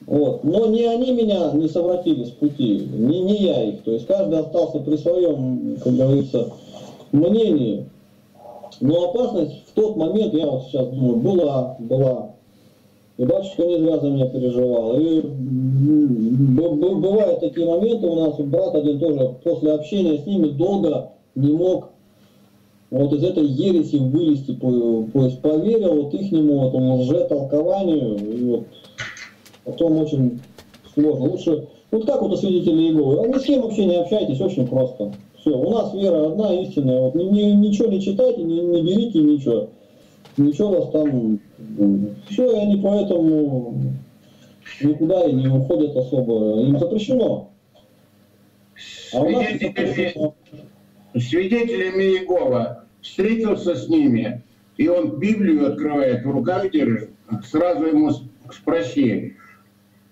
Вот. Но не они меня не совратили с пути, не, не я их. То есть каждый остался при своем, как говорится, мнении. Но опасность в тот момент, я вот сейчас думаю, была, была. И батюшка не зря за меня переживал. И бывают такие моменты у нас, брат один тоже после общения с ними долго не мог вот из этой ереси вылезти, то есть поверил вот их вот лже-толкованию, и вот потом очень сложно. Лучше, вот как вот у свидетелей Иеговы, а ни с кем вообще не общайтесь, очень просто. Все, у нас вера одна, истинная. Вот, ни, ни, ничего не читайте, не, не берите ничего. Ничего вас там... Все, и они поэтому никуда и не уходят особо. Им запрещено. А у нас запрещено. Свидетелями Иегова встретился с ними, и он Библию открывает, в руках держит, сразу ему спроси,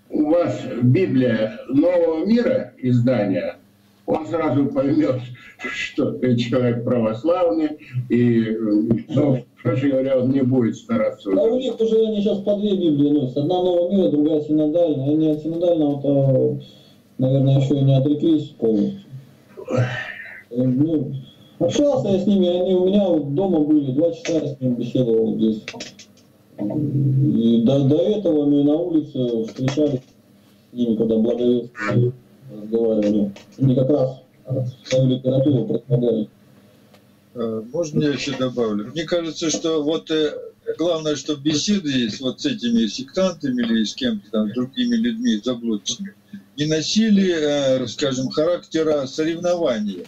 у вас Библия нового мира издания, он сразу поймет, что ты человек православный, и, ну, короче говоря, он не будет стараться. А у них уже они сейчас по две Библии носят. Одна нового мира, другая синодальная. Они от синодального, наверное, еще и не отреклись полностью. Ну, общался я с ними, они у меня дома были, два часа я с ними беседовал здесь. И до, до этого мы на улице встречались с ними, когда благовествовали, разговаривали. Они как раз свою литературу предлагали. А, можно я еще добавлю? Мне кажется, что вот э, главное, что беседы есть вот с этими сектантами или с кем-то там, другими людьми заблудшими, не носили, э, скажем, характера соревнования.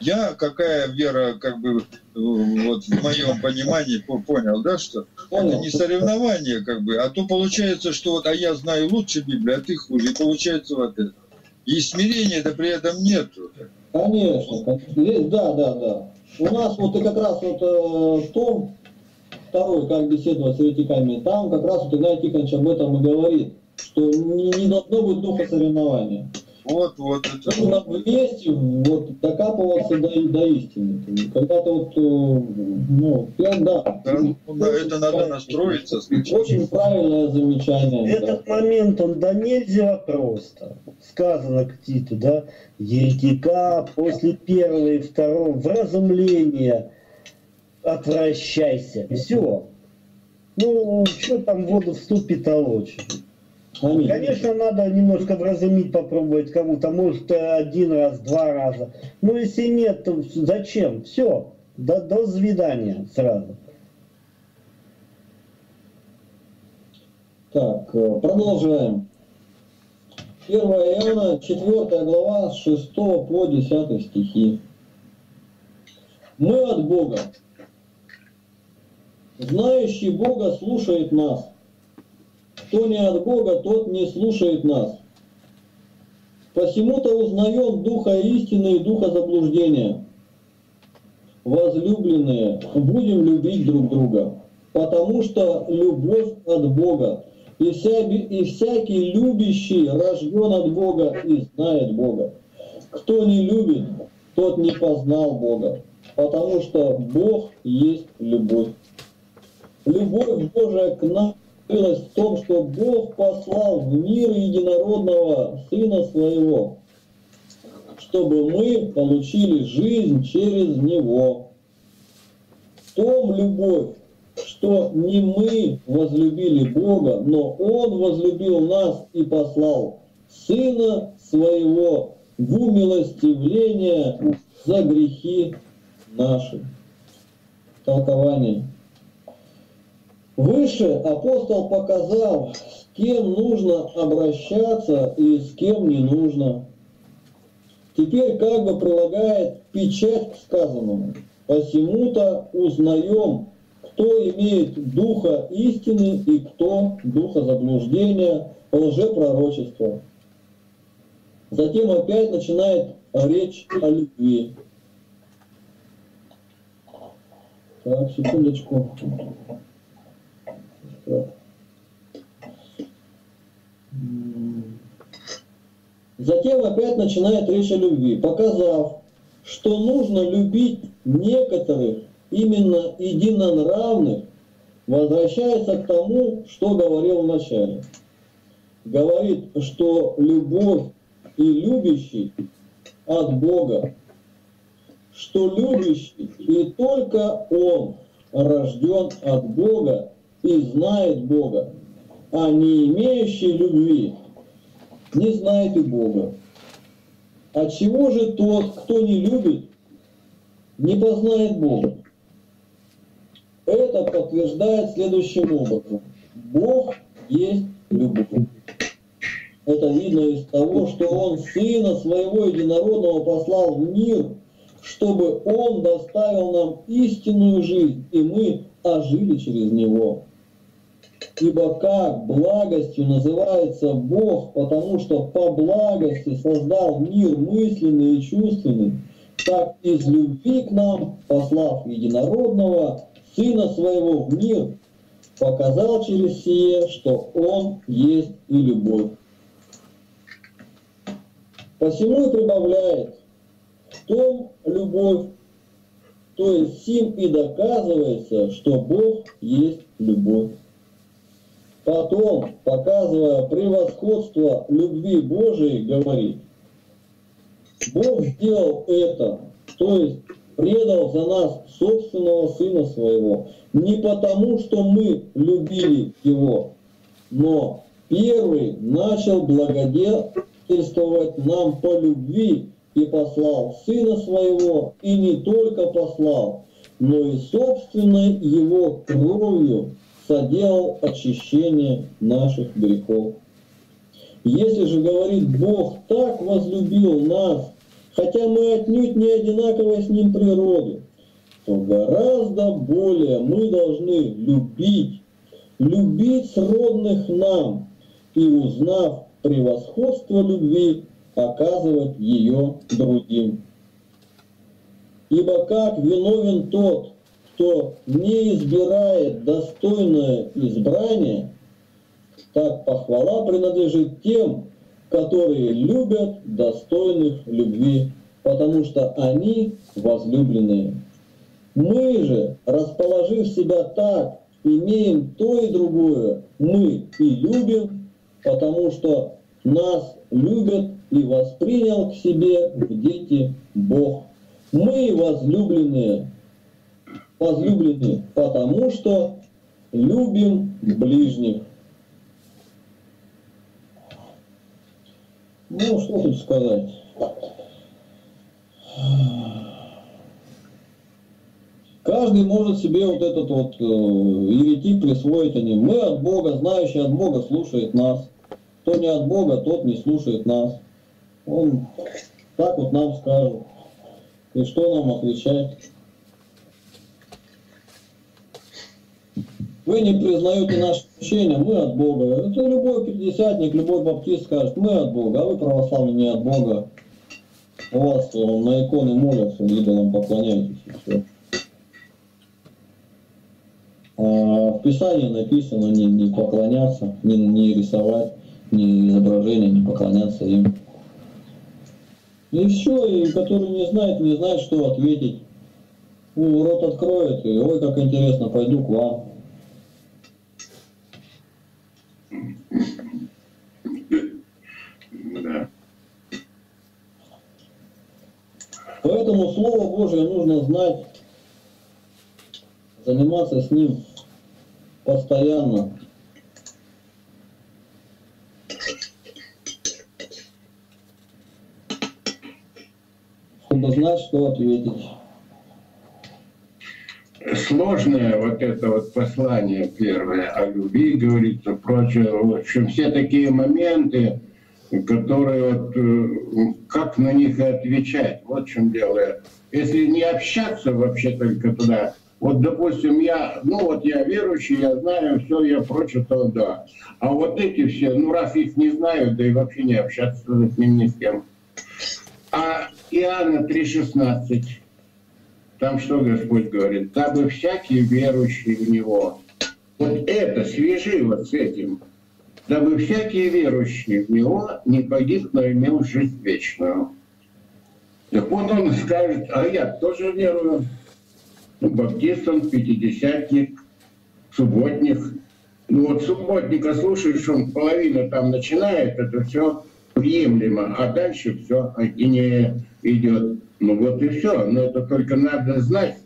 Я какая вера, как бы, вот в моем понимании понял, да, что это не соревнование, как бы, а то получается, что вот, а я знаю лучше Библию, а ты хуже, и получается вот это. И смирения это при этом нету. Конечно, да, да, да. У нас вот и как раз вот э, том, второй, как беседовать с еретиками, там как раз вот Игнатий Тихонович об этом и говорит, что не, не должно быть духа соревнования. Вот, вот. Это... Нужно вместе вот, докапываться до, до истины. Когда-то вот, э, ну, я, да. да ну, это надо настроиться. Очень правильное замечание. Этот да. момент, он да нельзя просто. Сказано к Титу, да, еретика после первого и второго вразумления отвращайся. Все. Ну, что там воду в ступе толочь? Аминь. Конечно, надо немножко вразумить, попробовать кому-то, может, один раз, два раза. Но если нет, то зачем? Все, до, до свидания сразу. Так, э, продолжаем. 1 Иоанна, 4 глава, с 6 по 10 стихи. Мы от Бога. Знающий Бога слушает нас. Кто не от Бога, тот не слушает нас. Посему-то узнаем духа истины и духа заблуждения. Возлюбленные, будем любить друг друга, потому что любовь от Бога. И, вся, и всякий любящий рожден от Бога и знает Бога. Кто не любит, тот не познал Бога, потому что Бог есть любовь. Любовь Божия к нам Крылась в том, что Бог послал в мир единородного Сына Своего, чтобы мы получили жизнь через Него. В том любовь, что не мы возлюбили Бога, но Он возлюбил нас и послал Сына Своего в умилостивление за грехи наши. Толкование. Выше апостол показал, с кем нужно обращаться и с кем не нужно. Теперь как бы прилагает печать к сказанному. Посему-то узнаем, кто имеет духа истины и кто духа заблуждения, лжепророчества. Затем опять начинает речь о любви. Так, секундочку. Затем опять начинает речь о любви, показав, что нужно любить некоторых именно единонравных, возвращается к тому, что говорил вначале. Говорит, что любовь и любящий от Бога, что любящий и только он рожден от Бога и знает Бога, а не имеющий любви не знает и Бога. От чего же тот, кто не любит, не познает Бога? Это подтверждает следующим образом. Бог есть любовь. Это видно из того, что Он Сына Своего Единородного послал в мир, чтобы Он доставил нам истинную жизнь, и мы ожили через Него. Ибо как благостью называется Бог, потому что по благости создал мир мысленный и чувственный, так из любви к нам, послав единородного Сына Своего в мир, показал через сие, что Он есть и любовь. Посему и прибавляет в том любовь, то есть сим и доказывается, что Бог есть любовь. Потом, показывая превосходство любви Божией, говорит, Бог сделал это, то есть предал за нас собственного Сына Своего, не потому, что мы любили Его, но первый начал благодетельствовать нам по любви и послал Сына Своего, и не только послал, но и собственной Его кровью соделал очищение наших грехов. Если же говорит Бог так возлюбил нас, хотя мы отнюдь не одинаковой с Ним природы, то гораздо более мы должны любить, любить сродных нам и, узнав превосходство любви, оказывать ее другим. Ибо как виновен тот, кто не избирает достойное избрание, так похвала принадлежит тем, которые любят достойных любви, потому что они возлюбленные. Мы же, расположив себя так, имеем то и другое, мы и любим, потому что нас любят и воспринял к себе в дети Бог. Мы возлюбленные, возлюбленные, потому что любим ближних. Ну, что тут сказать? Каждый может себе вот этот вот э, еретик присвоить они. Мы от Бога, знающий от Бога слушает нас. Кто не от Бога, тот не слушает нас. Он так вот нам скажет. И что нам отвечать? Вы не признаете наше учение, мы от Бога. Это любой пятидесятник, любой баптист скажет, мы от Бога, а вы православные не от Бога. У вас э, на иконы молятся, идолам поклоняетесь и все. А в Писании написано не, не поклоняться, не, не рисовать, ни изображения, не поклоняться им. И все, и который не знает, не знает, что ответить. Ну, рот откроет, и ой, как интересно, пойду к вам. Да. Поэтому Слово Божие нужно знать, заниматься с ним постоянно. Чтобы знать, что ответить. Сложное вот это вот послание первое о любви, говорится, прочее. В общем, все такие моменты, которые вот, э, как на них и отвечать. Вот в чем дело. Если не общаться вообще только туда, вот, допустим, я, ну вот я верующий, я знаю все, я прочее, то да. А вот эти все, ну раз их не знаю, да и вообще не общаться с ним ни с кем. А Иоанна 3,16, там что Господь говорит? Дабы всякий верующий в Него. Вот это, свяжи вот с этим. Дабы всякий верующий в Него не погиб, но имел жизнь вечную. Так вот он скажет, а я тоже верую. Ну, баптист он, пятидесятник, субботник. Ну вот субботника слушаешь, он половина там начинает, это все приемлемо, а дальше все не идет. Ну вот и все. Но это только надо знать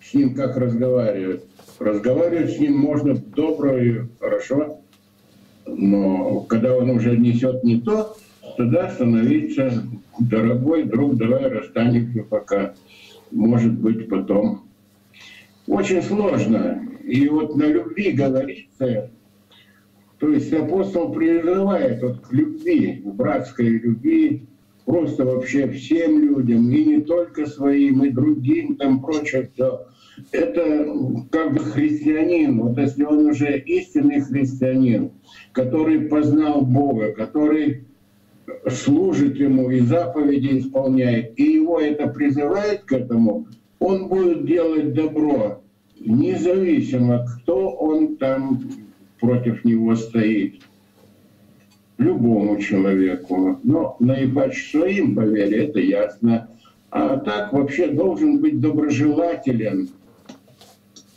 с ним, как разговаривать. Разговаривать с ним можно добро и хорошо, но когда он уже несет не то, тогда становиться дорогой друг, давай расстанемся пока. Может быть, потом. Очень сложно. И вот на любви говорится, то есть апостол призывает вот к любви, к братской любви, просто вообще всем людям, и не только своим, и другим, там прочее все. Это как бы христианин, вот если он уже истинный христианин, который познал Бога, который служит ему и заповеди исполняет, и его это призывает к этому, он будет делать добро, независимо, кто он там против него стоит. Любому человеку. Но наибольш своим, поверь, это ясно. А так вообще должен быть доброжелателен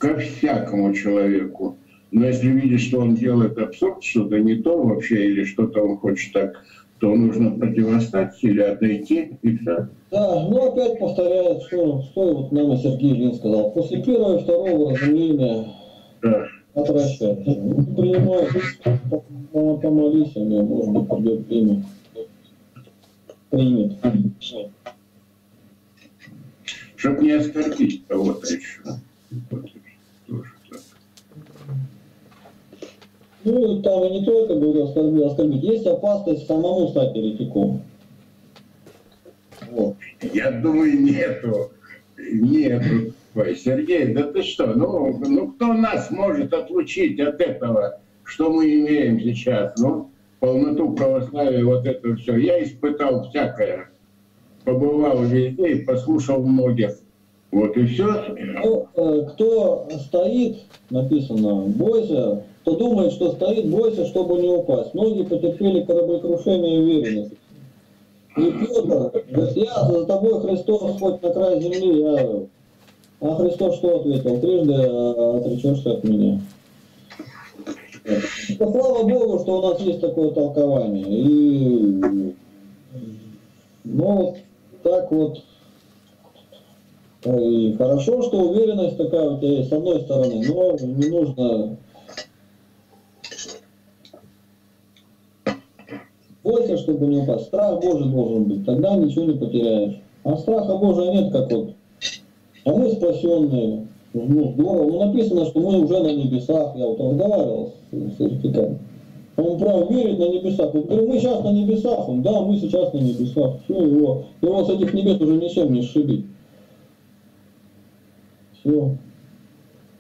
ко всякому человеку. Но если видишь, что он делает абсурд, что-то не то вообще, или что-то он хочет так, то нужно противостать или отойти, и все. Да, ну опять повторяет, что, что вот нам и Сергей Ильин сказал. После первого и второго разумения Да. отвращаться. Ну, Принимай, по- помолись о нем, может быть, придет время. Примет. Чтоб не оскорбить кого-то еще. Тоже. Ну, там и не только, говорю, оскорбить, оскорбить. Есть опасность самому стать еретиком. Вот. Я думаю, нету. Нету. Ой, Сергей, да ты что? Ну, ну кто нас может отлучить от этого, что мы имеем сейчас? Ну, полноту православия, вот это все. Я испытал всякое. Побывал везде и послушал многих. Вот и все. Ну, э, кто стоит, написано, бойся, кто думает, что стоит, бойся, чтобы не упасть. Многие потерпели кораблекрушение и уверенность. И Петр я за тобой, Христос, хоть на край земли, я... А Христос что ответил? Трижды э, отречешься от меня. Да, слава Богу, что у нас есть такое толкование. И, ну, так вот, и хорошо, что уверенность такая у тебя есть, с одной стороны, но не нужно бойся, чтобы не упасть. Страх Божий должен быть, тогда ничего не потеряешь. А страха Божия нет, как вот. А мы спасенные. Ну, здорово. Ну, написано, что мы уже на небесах. Я вот разговаривал с, с еретиками. Он прям верит на небесах. Вот говорю, мы сейчас на небесах. Он, да, мы сейчас на небесах. Все, его, его с этих небес уже ничем не сшибить. Все.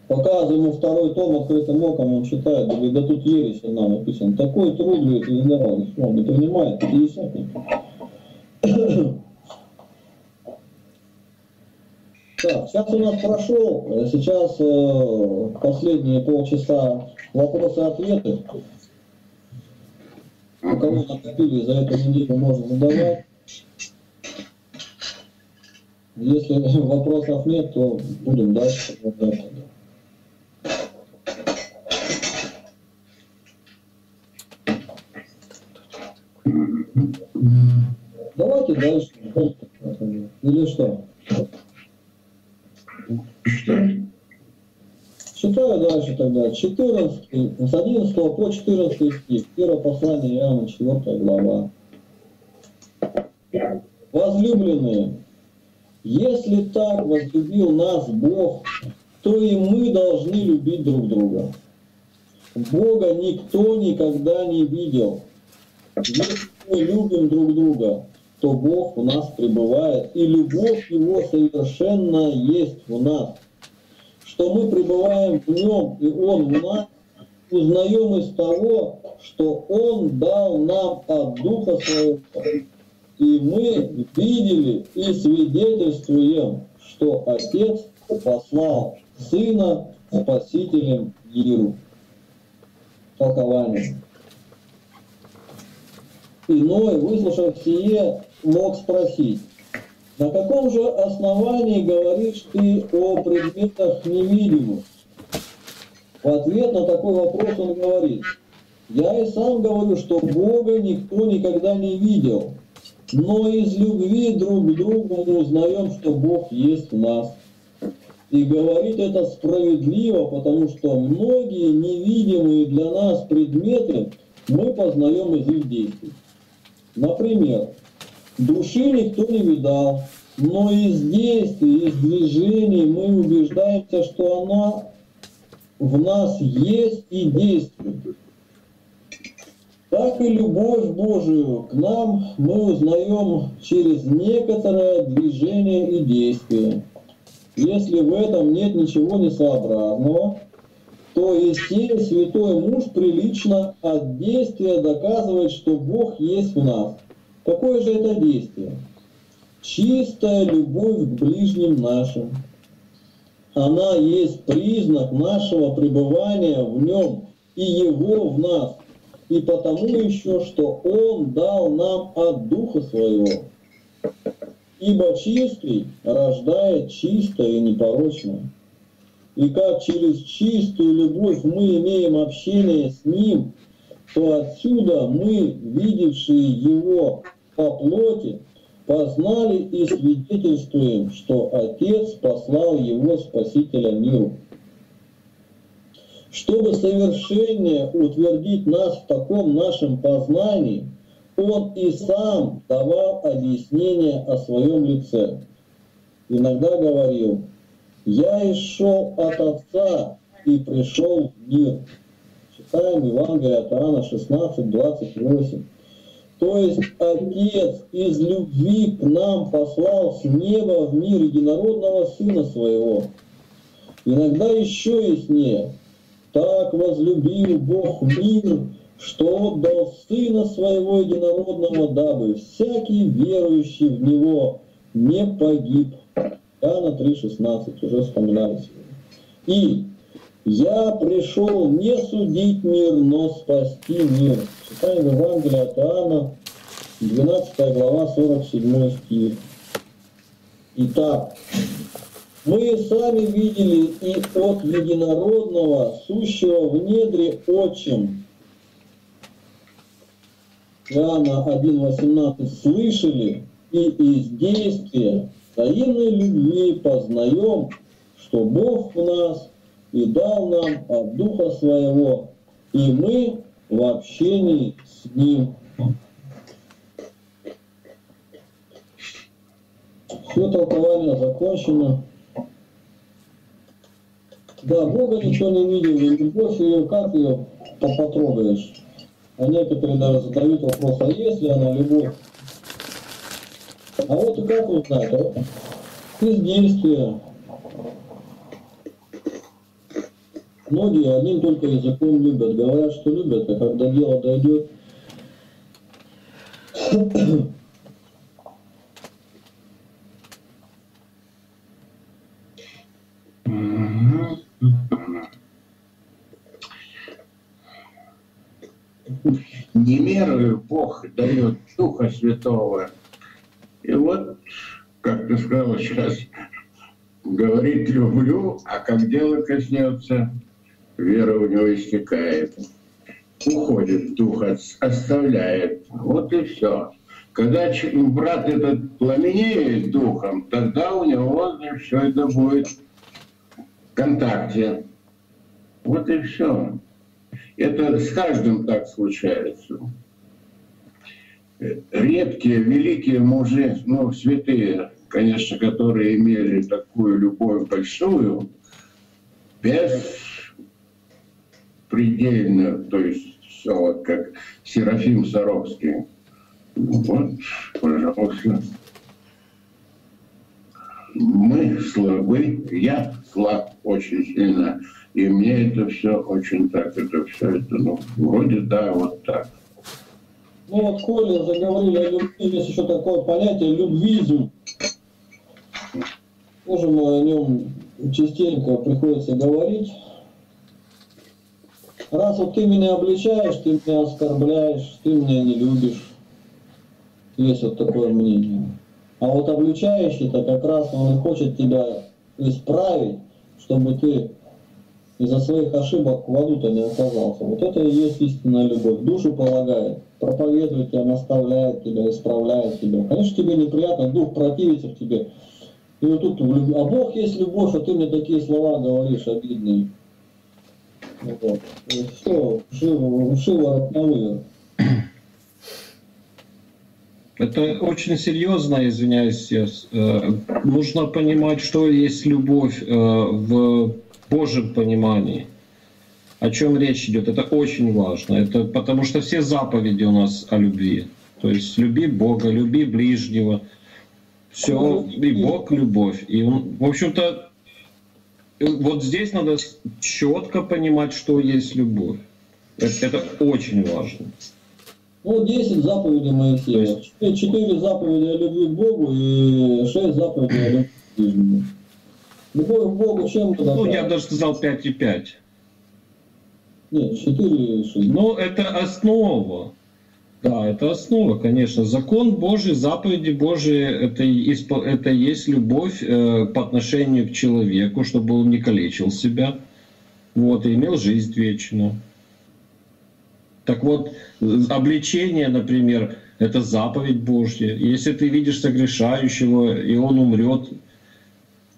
Показываю ему второй том открытым оком, он читает, говорит, да тут ересь одна написано. Такой труд, говорит. Все, он не понимает, пятидесятник. Так, сейчас у нас прошел, сейчас э, последние полчаса вопросы-ответы. У кого накопили за эту неделю, можно задавать. Если вопросов нет, то будем дальше продолжать. Давайте дальше. Или что? Что? Читаю дальше тогда. 14, с 11 по 14 стих. Первое послание Иоанна, 4 глава. Возлюбленные, если так возлюбил нас Бог, то и мы должны любить друг друга. Бога никто никогда не видел. Если мы любим друг друга, то Бог в нас пребывает, и любовь Его совершенно есть в нас. Что мы пребываем в Нем, и Он в нас, узнаем из того, что Он дал нам от Духа Своего. И мы видели и свидетельствуем, что Отец послал Сына Спасителем миру. Толкование. Иной, выслушав сие, мог спросить, На каком же основании говоришь ты о предметах невидимых? В ответ на такой вопрос он говорит, я и сам говорю, что Бога никто никогда не видел, но из любви друг к другу мы узнаем, что Бог есть в нас. И говорит это справедливо, потому что многие невидимые для нас предметы мы познаем из их действий. Например, души никто не видал, но из действий, из движений мы убеждаемся, что она в нас есть и действует. Так и любовь Божию к нам мы узнаем через некоторое движение и действие. Если в этом нет ничего несообразного, то Исей, святой муж, прилично от действия доказывает, что Бог есть в нас. Какое же это действие? Чистая любовь к ближним нашим. Она есть признак нашего пребывания в нем и его в нас, и потому еще, что Он дал нам от Духа Своего. Ибо чистый рождает чистое и непорочное. И как через чистую любовь мы имеем общение с Ним, то отсюда мы, видевшие Его по плоти, познали и свидетельствуем, что Отец послал Его Спасителя миру. Чтобы совершеннее утвердить нас в таком нашем познании, Он и сам давал объяснение о своем лице. Иногда говорил, я и шел от Отца и пришел в мир. Читаем Евангелие от Иоанна 16, 28. То есть Отец из любви к нам послал с неба в мир единородного Сына Своего. Иногда еще яснее. Так возлюбил Бог мир, что отдал Сына Своего Единородного, дабы всякий верующий в Него не погиб, Иоанна 3,16, уже вспоминали. И «Я пришел не судить мир, но спасти мир». Читаем Евангелие от Иоанна, 12 глава, 47 стих. Итак, мы сами видели и от единородного, сущего в недре отчим, Иоанна 1.18, слышали и из действия взаимной любви познаем, что Бог в нас и дал нам от Духа Своего, и мы в общении с Ним. Все толкование закончено. Да, Бога ничего не видел, и любовь ее, как ее потрогаешь? А некоторые даже задают вопрос, а есть ли она любовь? А вот как узнать? А? Из действия. Многие одним только языком любят. Говорят, что любят, а когда дело дойдет, Не мерою Бог дает Духа Святого. И вот, как ты сказал сейчас, говорит «люблю», а как дело коснется, вера у него истекает. Уходит дух, оставляет. Вот и все. Когда брат этот пламенеет духом, тогда у него все это будет в контакте. Вот и все. Это с каждым так случается. Редкие, великие мужи, ну, святые, конечно, которые имели такую любовь большую, без предельно, то есть все вот как Серафим Саровский. Вот, пожалуйста. Мы слабы, я слаб очень сильно. И мне это все очень так, это все это, ну, вроде да, вот так. Ну вот, Коля, заговорили о любви, есть еще такое понятие любвизм. Тоже мы о нем частенько приходится говорить. Раз вот ты меня обличаешь, ты меня оскорбляешь, ты меня не любишь. Есть вот такое мнение. А вот обличающий-то как раз он и хочет тебя исправить, чтобы ты из-за своих ошибок в аду-то не оказался. Вот это и есть истинная любовь. Душу полагает, проповедует тебя, наставляет тебя, исправляет тебя. Конечно, тебе неприятно, дух противится в тебе. И вот тут, а Бог есть любовь, а ты мне такие слова говоришь обидные. Вот. Все, шиво, шиво на Это очень серьезно, извиняюсь, э, нужно понимать, что есть любовь э, в Божьем понимании. О чем речь идет? Это очень важно. Это потому что все заповеди у нас о любви. То есть люби Бога, люби ближнего. Все, и Бог любовь. И, в общем-то, вот здесь надо четко понимать, что есть любовь. Это, это очень важно. Ну, 10 заповедей Моисея. Есть... 4 заповеди о любви к Богу и 6 заповедей о любви к ближнему. Любовь к Богу чем то Ну, я даже сказал 5,5. Нет, 4 6. Ну, это основа. Да, это основа, конечно. Закон Божий, заповеди Божии, это, это есть любовь э, по отношению к человеку, чтобы он не калечил себя, вот, и имел жизнь вечную. Так вот, обличение, например, это заповедь Божья. Если ты видишь согрешающего, и он умрет,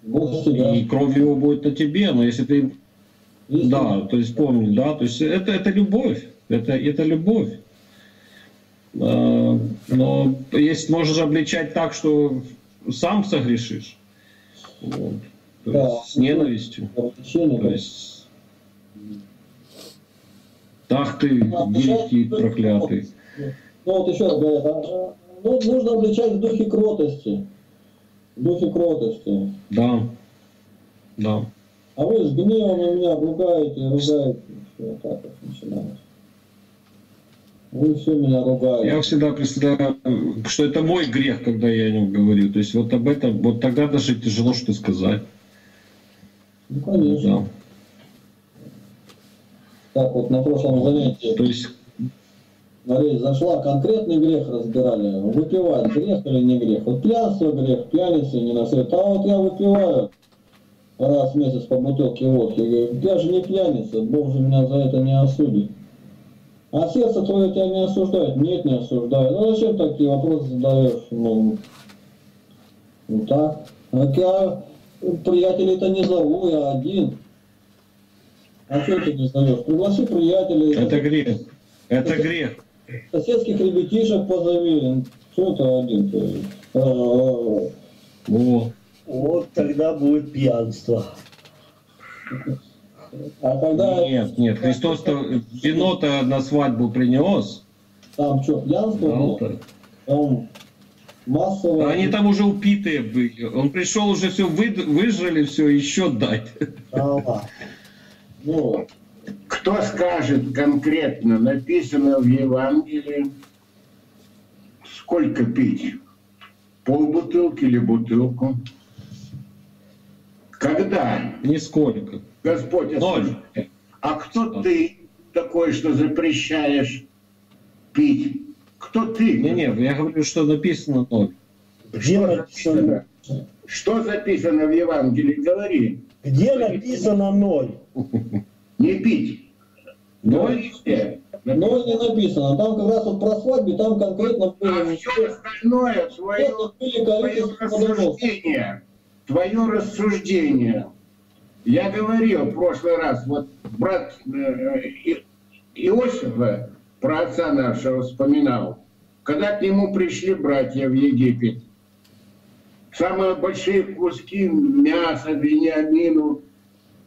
и кровь его будет на тебе, но если ты... Да, то есть помни, да, то есть это, это любовь, это, это любовь. А, но есть, можешь обличать так, что сам согрешишь. Вот. То да. есть, с ненавистью. То есть, Ах ты, дикий проклятый. Ну вот еще раз говорят, ну, нужно обличать в духе кротости. В духе кротости. Да. Да. А вы с гневом на меня ругаете, ругаете. Все, так вот начинаете. Вы все меня ругаете. Я всегда представляю, что это мой грех, когда я о нем говорю. То есть вот об этом, вот тогда даже тяжело что сказать. Ну, конечно. Да. Так вот на прошлом занятии. То есть Речь зашла, конкретный грех разбирали. Выпивать грех или не грех? Вот пьянство грех, пьяница не насрет. А вот я выпиваю раз в месяц по бутылке водки. Я говорю, я же не пьяница, Бог же меня за это не осудит. А сердце твое тебя не осуждает? Нет, не осуждает. Ну зачем такие вопросы задаешь? Ну, ну так. Так я приятелей-то не зову, я один. А что ты не зовешь? Пригласи приятелей. Это грех. Это, грех. Соседских ребятишек позови. Что это один-то? А, а, а. Вот тогда будет пьянство. А когда... Нет, нет, Христос-то вино-то на свадьбу принес. Там что, пьянство? Да, там массово... Они там уже упитые были. Он пришел, уже все вы, выжрали, все, еще дать. Ага. Ну, кто скажет конкретно, написано в Евангелии, сколько пить? Полбутылки или бутылку? Когда? Нисколько. Господь Ноль. А кто ты такой, что запрещаешь пить? Кто ты? Не, не, я говорю, что написано ноль. Где написано? Что записано в Евангелии? Говори. Где написано ноль? Не пить. Ноль везде. Ноль не написано. Там как раз вот про свадьбу, там конкретно было... А все остальное, твое, твое рассуждение, твое рассуждение. Я говорил в прошлый раз, вот брат э, Иосифа про отца нашего вспоминал, когда к нему пришли братья в Египет, самые большие куски мяса Вениамину,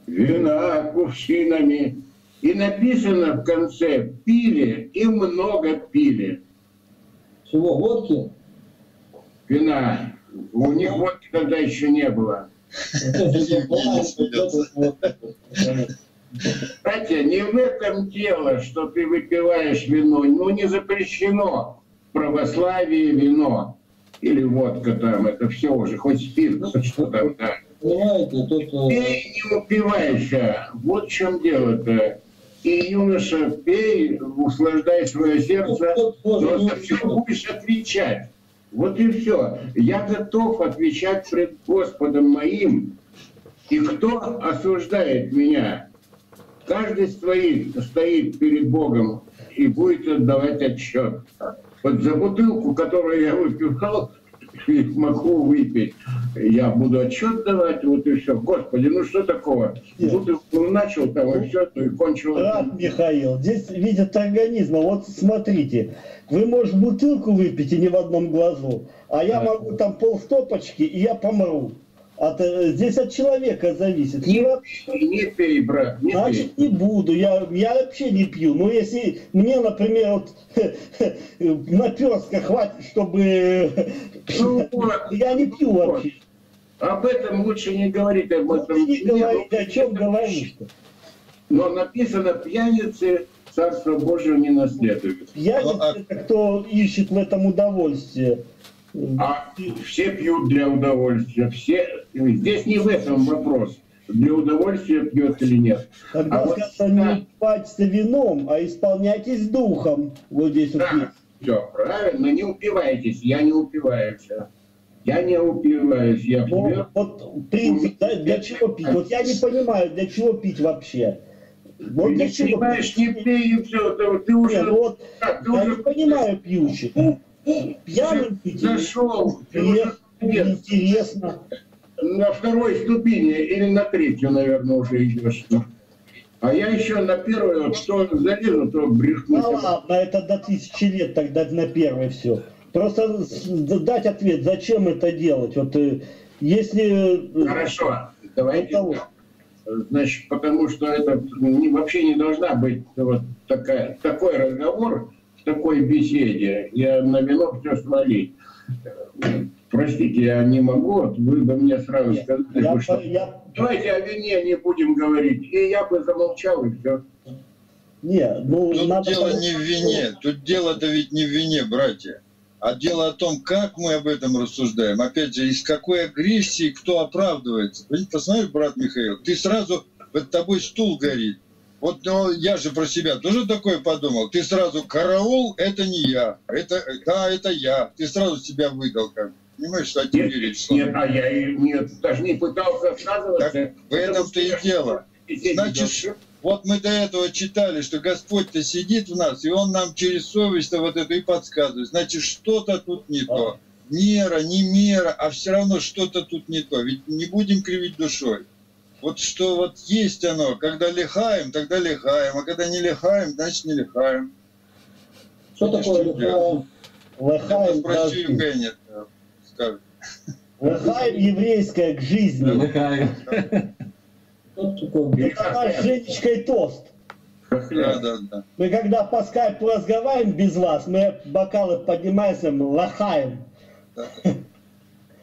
вина кувшинами. И написано в конце «пили» и много пили. Чего, водки? Вина. У них водки тогда еще не было. Кстати, не в этом дело, что ты выпиваешь вино. Ну, не запрещено в православии вино. Или водка там, это все уже, хоть спирт, хоть что там, да. Понимаете, тут... Э, пей, не упивайся. Вот в чем дело-то. И, юноша, пей, услаждай свое сердце, но за все будешь отвечать. Вот и все. Я готов отвечать пред Господом моим. И кто осуждает меня? Каждый стоит, стоит перед Богом и будет отдавать отчет. Вот за бутылку, которую я выпивал, могу выпить, я буду отчет давать, вот и все. Господи, ну что такого? Нет. Бутылку начал там, и все, ну и кончил. Брат Михаил, здесь видят организма. Вот смотрите, вы, может, бутылку выпить и не в одном глазу, а я могу там полстопочки, и я помру. От, э, здесь от человека зависит. Не, вообще. не пей, брат, не пей. Значит, не буду. Я, я вообще не пью. Но если мне, например, вот наперстка хватит, чтобы... Ну, вот. Я не пью вообще. Об этом лучше не говорить, об Ну, этом. ты не говори, о чем говоришь-то? Но написано, пьяницы Царство Божие не наследуют. Пьяница Ну, а- это кто ищет в этом удовольствие. А все пьют для удовольствия. Все... Здесь не в этом вопрос. Для удовольствия пьет или нет. Когда А вот сказано да. не упивайтесь вином, а исполняйтесь духом. Вот здесь вот Да, есть. Все, правильно, не упивайтесь. Я не упиваюсь. Я не упиваюсь, я Ну, пью. вот принцип, да, для чего пить? Вот я не понимаю, для чего пить вообще. Вот Ты для не чего понимаешь, не пить? пей, и все. Ты, ты Не, уже... ну вот так, ты я уже не понимаю пьющих. Пьяным пить зашел. ты уже- нет, интересно. на второй ступени или на третью, наверное, уже идешь. А я еще на первую, вот что залезу, то брехну. Ну ладно, это до тысячи лет тогда на первое все. Просто дать ответ, зачем это делать? Вот э, если... э, Хорошо, давайте Того. Значит, потому что это вообще не должна быть вот такая, такой разговор в такой беседе. Я на вино все свалить. Простите, я не могу, вот вы бы мне сразу Нет, сказали, я, что я- давайте о вине не будем говорить. И я бы замолчал, и все. не, ну Тут надо... дело понять, не в вине, тут дело-то ведь не в вине, братья. А дело о том, как мы об этом рассуждаем. Опять же, из какой агрессии кто оправдывается. Посмотри, брат Михаил, ты сразу, под тобой стул горит. Вот ну, я же про себя тоже такое подумал. Ты сразу, караул, это не я. Это, да, это я. Ты сразу себя выдал как. бы. Понимаешь, что от Нет, шла? нет, а я и нет, даже не пытался отказываться. Так в этом-то и дело. Значит, вот мы до этого читали, что Господь-то сидит в нас, и Он нам через совесть-то вот это и подсказывает. Значит, что-то тут не то. Мера, не мера, а все равно что-то тут не то. Ведь не будем кривить душой. Вот что вот есть оно. Когда лихаем, тогда лихаем. А когда не лихаем, значит не лихаем. Что Видишь, такое что лихаем? Я спросил. Евгения. Скажет. Лохаем еврейская к жизни. Такое? Это наш с Женечкой тост. Да, да, да. Мы когда по скайпу разговариваем без вас, мы бокалы поднимаемся, мы лохаем.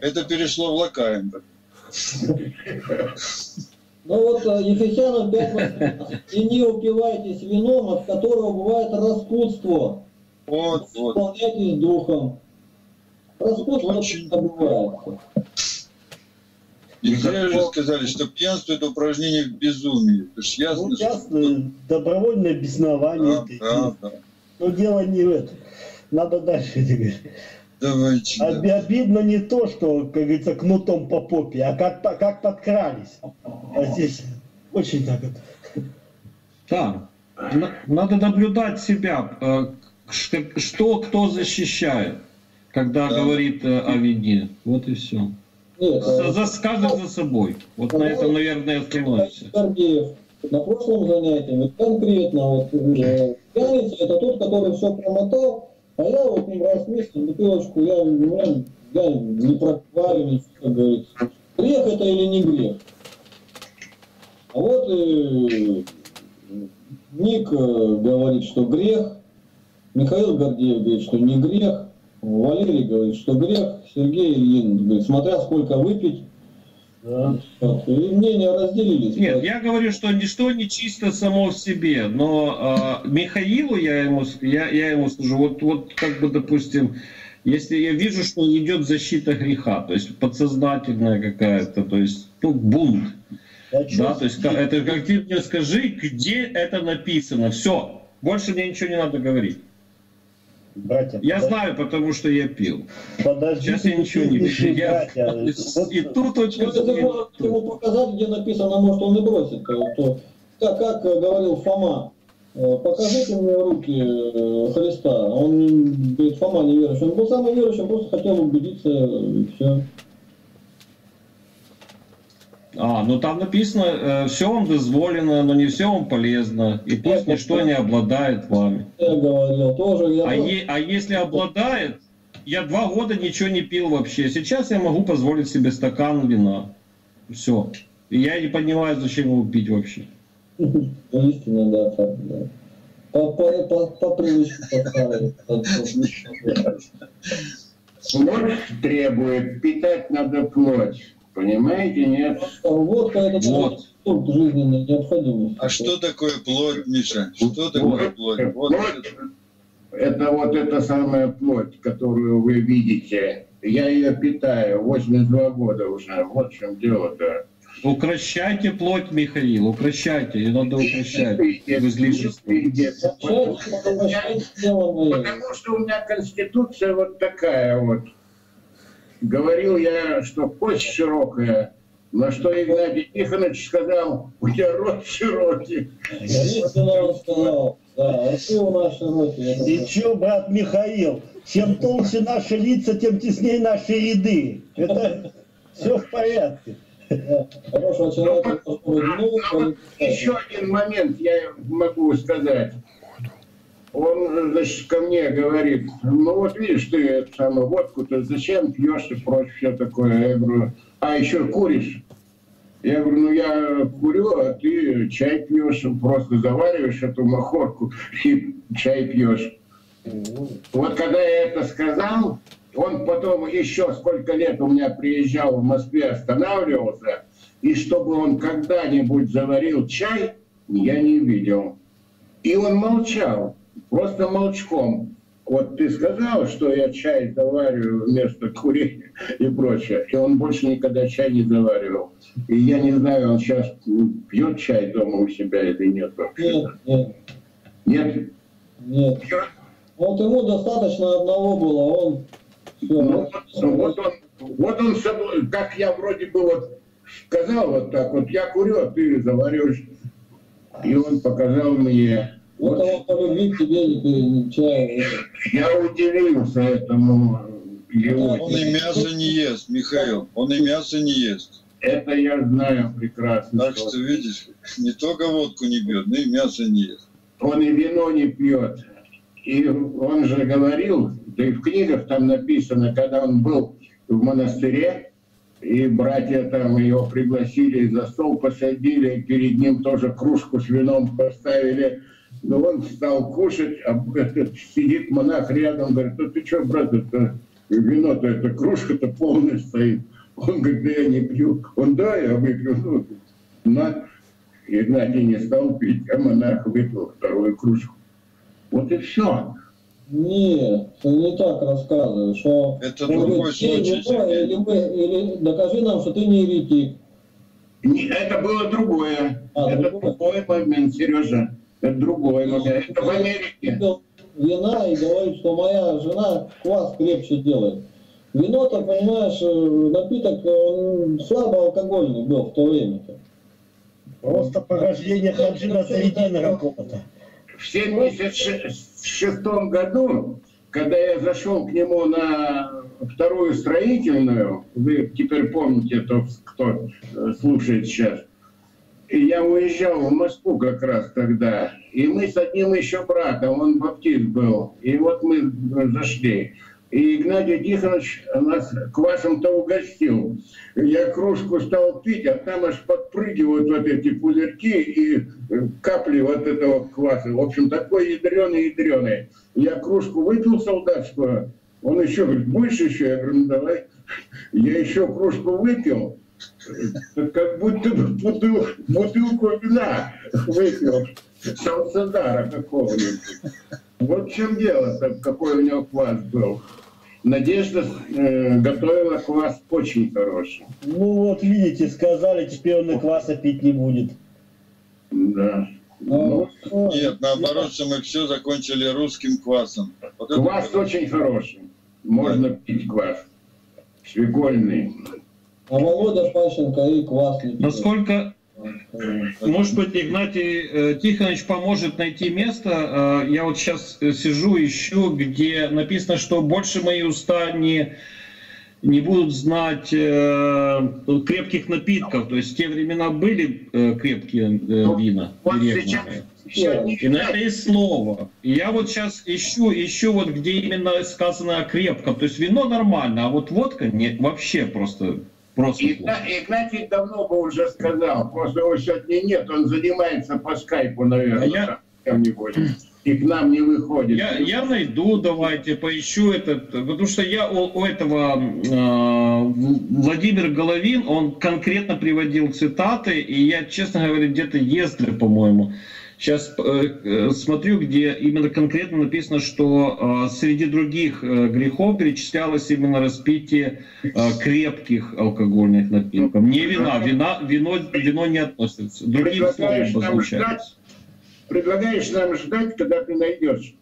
Это перешло в лакаем. Ну вот э, Ефесянам 5 и не упивайтесь вином, от которого бывает распутство. Вот, вот. Исполняйтесь духом. Распутство Очень. это бывает. Не зря же сказали, что пьянство это упражнение в безумии. Ж ясно, Ну, что- ясно, добровольное беснование. Да, да, да. Но дело не в этом. Надо дальше говорить. Давайте. да. Оби- Обидно не то, что, как говорится, кнутом по попе, а как, по- как подкрались. А здесь очень так вот. Да. На- Надо наблюдать себя, э, что, что кто защищает, когда Да. говорит э, о вине. Вот и все. Нет, э, За, за- каждый за собой. Вот на этом, наверное, остановимся. Гордеев на прошлом занятии вот конкретно вот э, пьяница это тот, который все промотал, а я вот не раз в месяц бутылочку, я, ну, я не ничего, как говорится. Грех это или не грех? А вот э, Ник э, говорит, что грех, Михаил Гордеев говорит, что не грех, Валерий говорит, что грех, Сергей Ильин говорит, смотря сколько выпить, Да. и мнения разделились. Нет, я говорю, что ничто не чисто само в себе, но э, Михаилу я ему, я, я ему скажу, вот, вот как бы, допустим, если я вижу, что идет защита греха, то есть подсознательная какая-то, то есть ну, бунт, Я да, чувствую, то есть это как ты мне скажи, где это написано, все, больше мне ничего не надо говорить. Братья. Я знаю, потому что я пил. Подождите, Сейчас я ничего не вижу. Я-. Вот И тут очень... если можно ему показать, где написано, может он и бросит. То, как, как э, говорил Фома, э, покажите мне руки э, Христа. Он говорит, Фома неверующий. Он был самый верующий, он просто хотел убедиться, и все. А, ну там написано, все вам дозволено, но не все вам полезно, и пусть ничто не обладает вами. Я говорил тоже. Я А, е- а если обладает, я два года ничего не пил вообще. Сейчас я могу позволить себе стакан вина. Все. И я не понимаю, зачем его пить вообще. Истинно, да, так, да. По, по, по, по привычке поставили. Плоть требует, питать надо плоть. Понимаете, нет? Водка это Вот. продукт жизненной необходимости. А что такое плоть, Миша? Что такое плоть? Вот Плоть – это вот эта самая плоть, которую вы видите. Я ее питаю 82 года уже. Вот в чем дело-то. Укращайте плоть, Михаил, укращайте, ее надо укращать. Потому что у меня конституция вот такая вот. Говорил я, что кость широкая, на что Игнатий Тихонович сказал, у тебя рот широкий. Истинно он сказал. Да, рты у нас широкие. И чё, брат Михаил, чем толще наши лица, тем теснее наши ряды. Это все в порядке. Хорошего человека быть много, А вот еще один момент я могу сказать. Он, значит, ко мне говорит, ну вот видишь, ты эту водку-то зачем пьешь и прочее, все такое. Я говорю, а еще куришь? Я говорю, ну я курю, а ты чай пьешь, просто завариваешь эту махорку и чай пьешь. Вот когда я это сказал, он потом еще сколько лет у меня приезжал в Москве, останавливался, и чтобы он когда-нибудь заварил чай, я не видел. И он молчал, просто молчком. Вот ты сказал, что я чай завариваю вместо курения и прочее. И он больше никогда чай не заваривал. И я не знаю, он сейчас пьет чай дома у себя или нет вообще. Нет, нет, Нет? нет. Пьет? Вот ему достаточно одного было, он все. Ну, вот, вот он, вот он, собой- как я вроде бы вот сказал вот так, вот я курю, а ты заваришь. И он показал мне. Вот Вот он по любви к тебе не перемечает. я удивился этому его. Он и мясо не ест, Михаил. Он и мясо не ест. Это я знаю прекрасно. Так что, видишь, не только водку не пьет, но и мясо не ест. Он и вино не пьет. И он же говорил, да и в книгах там написано, когда он был в монастыре, и братья там его пригласили за стол, посадили, перед ним тоже кружку с вином поставили. Но он стал кушать, а этот сидит монах рядом, говорит, ну ты что, брат, это вино-то, эта кружка-то полная стоит. Он говорит, да я не пью. Он, да, я выпью. Ну, на. Игнатий не стал пить, а монах выпил вторую кружку. Вот и все. Нет, ты не так рассказываешь. Что Это Он другой говорит, «Пей случай. или, или докажи нам, что ты не еретик. Не, Это было другое. А, это другое? другой момент, Сережа. Это другой момент. Это в Америке. Вина и говорит, что моя жена квас крепче делает. Вино-то, понимаешь, э, напиток, он слабоалкогольный был в то время-то. Просто порождение Хаджина Средина какого-то. В 76 году, когда я зашел к нему на вторую строительную, вы теперь помните, кто э, слушает сейчас, и я уезжал в Москву как раз тогда, и мы с одним еще братом, он баптист был, и вот мы зашли. И Игнатий Тихонович нас квасом-то угостил. Я кружку стал пить, а там аж подпрыгивают вот эти пузырьки и э, капли вот этого кваса. В общем, такой ядреный-ядреный. Я кружку выпил солдатскую, он еще говорит, будешь еще? Я говорю, ну давай. Я еще кружку выпил, как будто бы бутыл- бутылку вина выпил. Салцедара какого-нибудь. Вот в чем дело, какой у него квас был. Надежда э, готовила квас очень хороший. Ну вот видите, сказали, теперь он и кваса пить не будет. Да. Ну, Ну, Нет, наоборот, что мы все закончили русским квасом. Вот это Квас очень хороший. Можно пить квас. Свекольный. А Володя Пащенко и квас пьет. Насколько, может быть, Игнатий э, Тихонович поможет найти место. Э, Я вот сейчас сижу, ищу, где написано, что больше мои уста не, не будут знать э, крепких напитков. То есть в те времена были э, крепкие э, вина. Деревянные. И на это есть слово. И я вот сейчас ищу, ищу вот где именно сказано о крепком. То есть вино нормально, а вот водка нет, вообще просто, просто. Игна- Игнатий давно бы уже сказал, просто его сегодня нет, он занимается по скайпу, наверное, А я- там, кем-нибудь. И к нам не выходит. Я, я найду, давайте, поищу этот, потому что я у, у этого э, Владимир Головин, он конкретно приводил цитаты, и я, честно говоря, где-то Ездры, по-моему, сейчас э, э, смотрю, где именно конкретно написано, что э, среди других э, грехов перечислялось именно распитие крепких алкогольных напитков. Не вина, вина вино, вино не относится. Другим словом Предлагаешь нам обозначается. ждать, предлагаешь нам ждать, когда ты найдешь.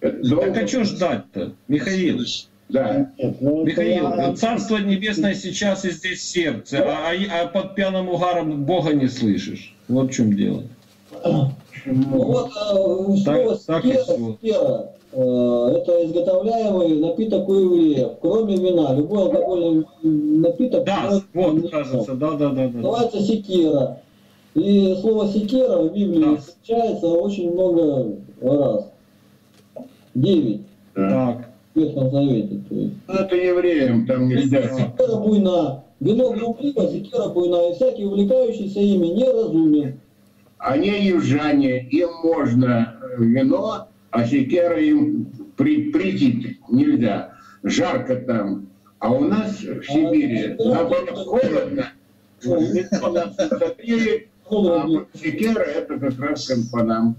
Это долго. Так а что ждать-то, Михаил? Да. Михаил, Царство Небесное сейчас и здесь сердце, а, а- а под пьяным угаром Бога не слышишь. Вот в чем дело. Ну вот э, слово всё. «скера», э, это изготовляемый напиток у евреев, кроме вина. Любой алкогольный напиток Да, вот, кажется, да, да, да, да. называется секера. И слово секера в Библии Да. встречается очень много раз. Девять. Так, в Ветхом Завете. То есть. Ну, Это евреям там нельзя. Секера буйна, вино глупливо, секера буйна, и всякий увлекающийся ими неразумен. Они южане, им можно э, вино, а секера им при, прийти нельзя. Жарко там. А у нас в Сибири, наоборот, холодно. А секера это как раз по нам.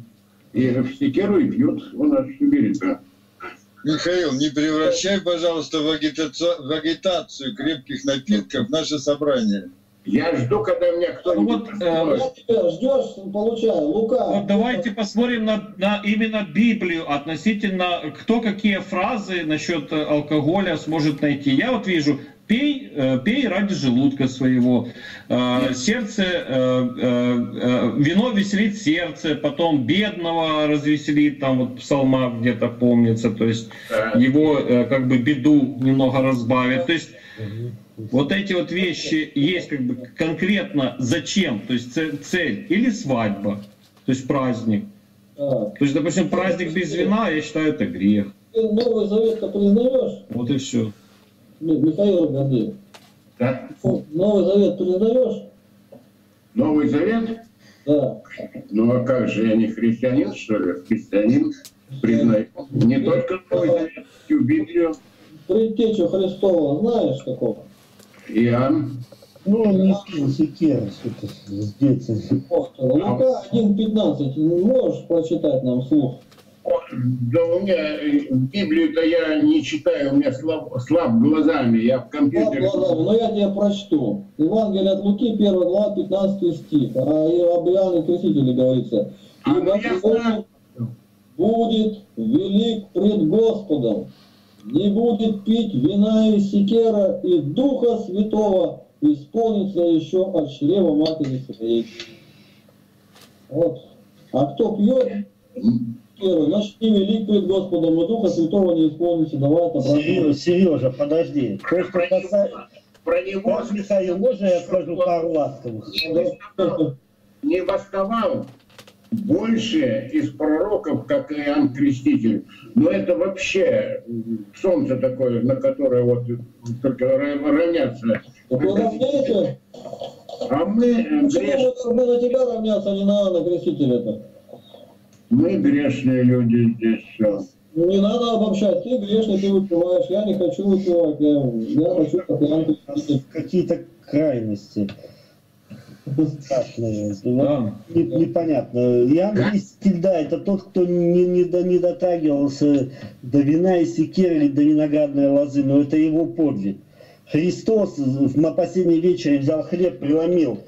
И в секеру и пьют у нас в Сибири-то. Михаил, не превращай, пожалуйста, в агитацию, в агитацию крепких напитков наше собрание. Я жду, когда меня кто-нибудь... Вот, э, тебя ждешь, получай, Лука. вот давайте посмотрим на, на именно Библию относительно, кто какие фразы насчет э, алкоголя сможет найти. Я вот вижу, пей, э, пей ради желудка своего, Э, сердце, э, э, э, вино веселит сердце, потом бедного развеселит, там вот псалма где-то помнится, то есть его э, как бы беду немного разбавит. То есть вот эти вот вещи есть как бы конкретно зачем, то есть цель или свадьба, то есть праздник. Так. То есть, допустим, праздник без вина, я считаю, это грех. Ты Новый Завет-то признаешь, Вот и все. Ми- Михаил Гордеев? Да? Новый Завет признаешь? Новый Завет? Да. Ну а как же, я не христианин, что ли? Христианин признаю. Не только Новый Завет, всю Библию. Предтечу Христова знаешь такого? Иоанн. Ну, он не пил секера, что-то с детства. Лука 1.15. Можешь прочитать нам вслух? О, Да у меня э, Библию-то я не читаю, у меня слаб, слаб глазами, я в компьютере. глазами, но я тебе прочту. Евангелие от Луки, 1 глава, 15 стих. А и об Иоанне Крестителе говорится. А, ну, «Ибо я знаю. будет велик пред Господом, не будет пить вина из секера, и Духа Святого исполнится еще от чрева матери своей. Вот. А кто пьет секеру, значит не велик пред Господом, и Духа Святого не исполнится. Давай это Сережа, Сережа, подожди. То, что Про касается... него, про него Так, Михаил, можно я скажу пару ласковых? не восставал больше из пророков, как Иоанн Креститель. Но это вообще солнце такое, на которое вот только равняться. Вы равняете? А мы э, Почему греш... мы на тебя равняться, а не на Иоанна Крестителя-то? мы грешные люди здесь все. Не надо обобщать. Ты грешный, ты выпиваешь. Я не хочу выпивать. Я, я хочу, как Иоанн Креститель. Какие-то крайности страшные. Да. не- непонятно. Иоанн Креститель, да, это тот, кто не, не, до- не дотрагивался до вина и секеры или до виноградной лозы, но это его подвиг. Христос на последней вечере взял хлеб, преломил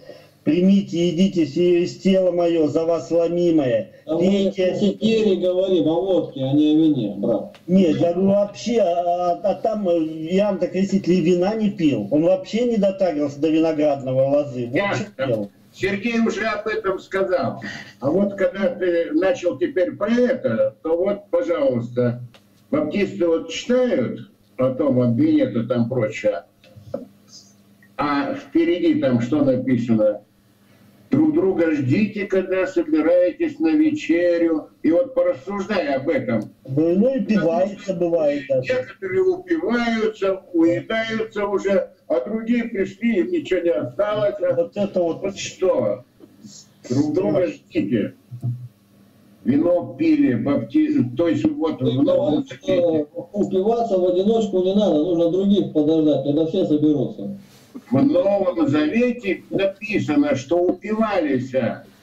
примите, едите сие из тела мое, за вас ломимое. А мы о Пейте. сикере говорим, о водке, а не о вине, брат. Нет, я говорю вообще, а, а- а там э, Иоанн так Креститель вина не пил. Он вообще не дотрагивался до виноградного лозы. Вот Я- что делал. Сергей уже об этом сказал. А вот когда ты начал теперь про это, то вот, пожалуйста, баптисты вот читают о том, об вине-то там прочее, а впереди там что написано? Друг друга ждите, когда собираетесь на вечерю. И вот порассуждая об этом, Ну, ну и пивается бывает даже. некоторые упиваются, уедаются уже, а другие пришли, им ничего не осталось. А Вот это вот Вот что, друг друга ждите. Вино пили, бапти... то есть вот в Новом упиваться в одиночку не надо, нужно других подождать, когда все соберутся. В Новом Завете написано, что упивались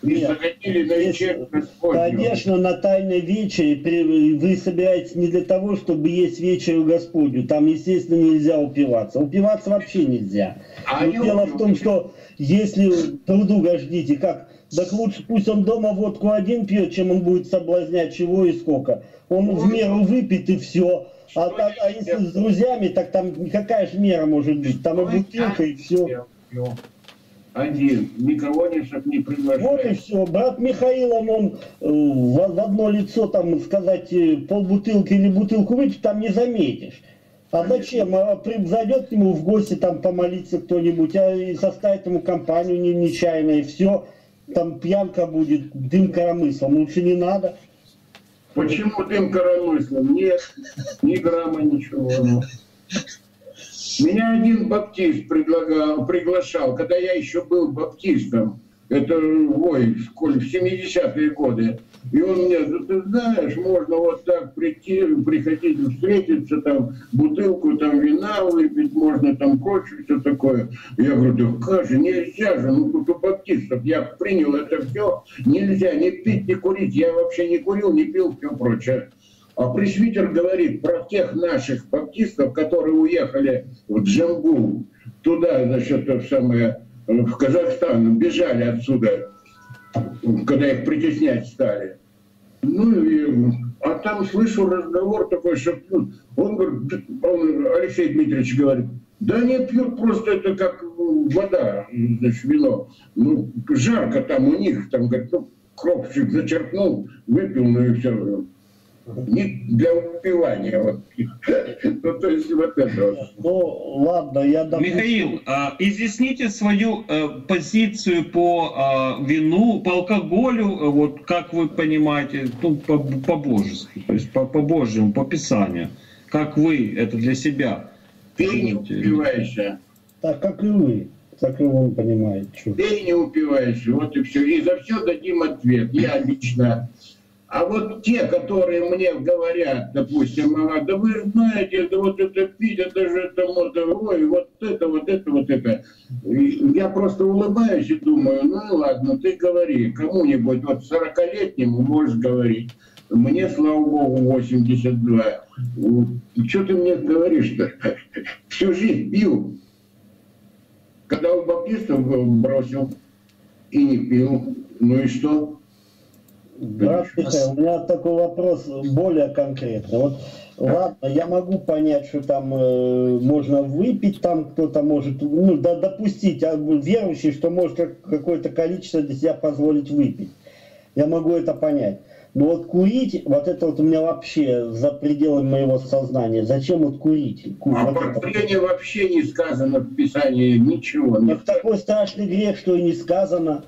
и Нет. заходили на Господню. Конечно, на тайной вечере вы собираетесь не для того, чтобы есть вечерю Господню. Там, естественно, нельзя упиваться. Упиваться вообще нельзя. А Но дело в том, что если друга ждите, как, так лучше пусть он дома водку один пьет, чем он будет соблазнять чего и сколько. Он в меру выпьет и все. А, так- а если с друзьями, так там какая же мера может быть? Там и Ой, бутылка, и все. Один, никого не, не Вот и все. Брат Михаил, он, э, в, в одно лицо, там, сказать, э, полбутылки или бутылку выпить, там не заметишь. А зачем? А при- зайдет к нему в гости, там, помолиться кто-нибудь, а и составит ему компанию не, нечаянно, и все. Там пьянка будет, дым коромыслом. Лучше не надо. Почему дым коромыслом? Нет, ни грамма ничего. ну. Меня один баптист предлагал, приглашал, когда я еще был баптистом. Это, ой, сколь, в 70-е годы. И он мне, ну, ты знаешь, можно вот так прийти, приходить, встретиться, там, бутылку там вина выпить, можно там прочее, все такое. Я говорю, да как же, нельзя же, ну тут у баптистов, я принял это все, нельзя ни пить, ни курить, я вообще не курил, не пил, все прочее. А пресвитер говорит про тех наших баптистов, которые уехали в Джамбул, туда, значит, то самое, в Казахстан, бежали отсюда, когда их притеснять стали. Ну, и, а там слышу разговор такой, что ну, он говорит, он, Алексей Дмитриевич говорит, да они пьют просто это как вода, значит, вино. Ну, жарко там у них, там, говорит, ну, кропчик зачерпнул, выпил, ну и все. Не для упивания. Вот. Ну, то есть вот это вот. Ну, ладно, я допустим. Михаил, а, изъясните свою э, позицию по а, вину, по алкоголю, э, вот как вы понимаете, ну, по, по божеству, то есть по, по Божьему, по Писанию. Как вы это для себя? Ты не упиваешься. Так, как и вы. Так и он понимает, что. Ты не упиваешься, вот и все. И за все дадим ответ. Я лично. А вот те, которые мне говорят, допустим, а, да вы знаете, да вот это пить, это же это вот, вот это, вот это, вот это. Я просто улыбаюсь и думаю, ну ладно, ты говори, кому-нибудь, вот 40-летнему можешь говорить. Мне, слава богу, 82. Что ты мне говоришь-то? Всю жизнь пил. Когда у баптистов бросил и не пил. Ну и что? Михаил, у меня такой вопрос более конкретный. Вот, ладно, я могу понять, что там э, можно выпить, там кто-то может, ну, да, допустить, а верующий, что может как- какое-то количество для себя позволить выпить. Я могу это понять. Но вот курить, вот это вот у меня вообще за пределами моего сознания. Зачем вот курить? Ку- А вот курение вообще не сказано в Писании ничего. не Это такой страшный грех, что и не сказано.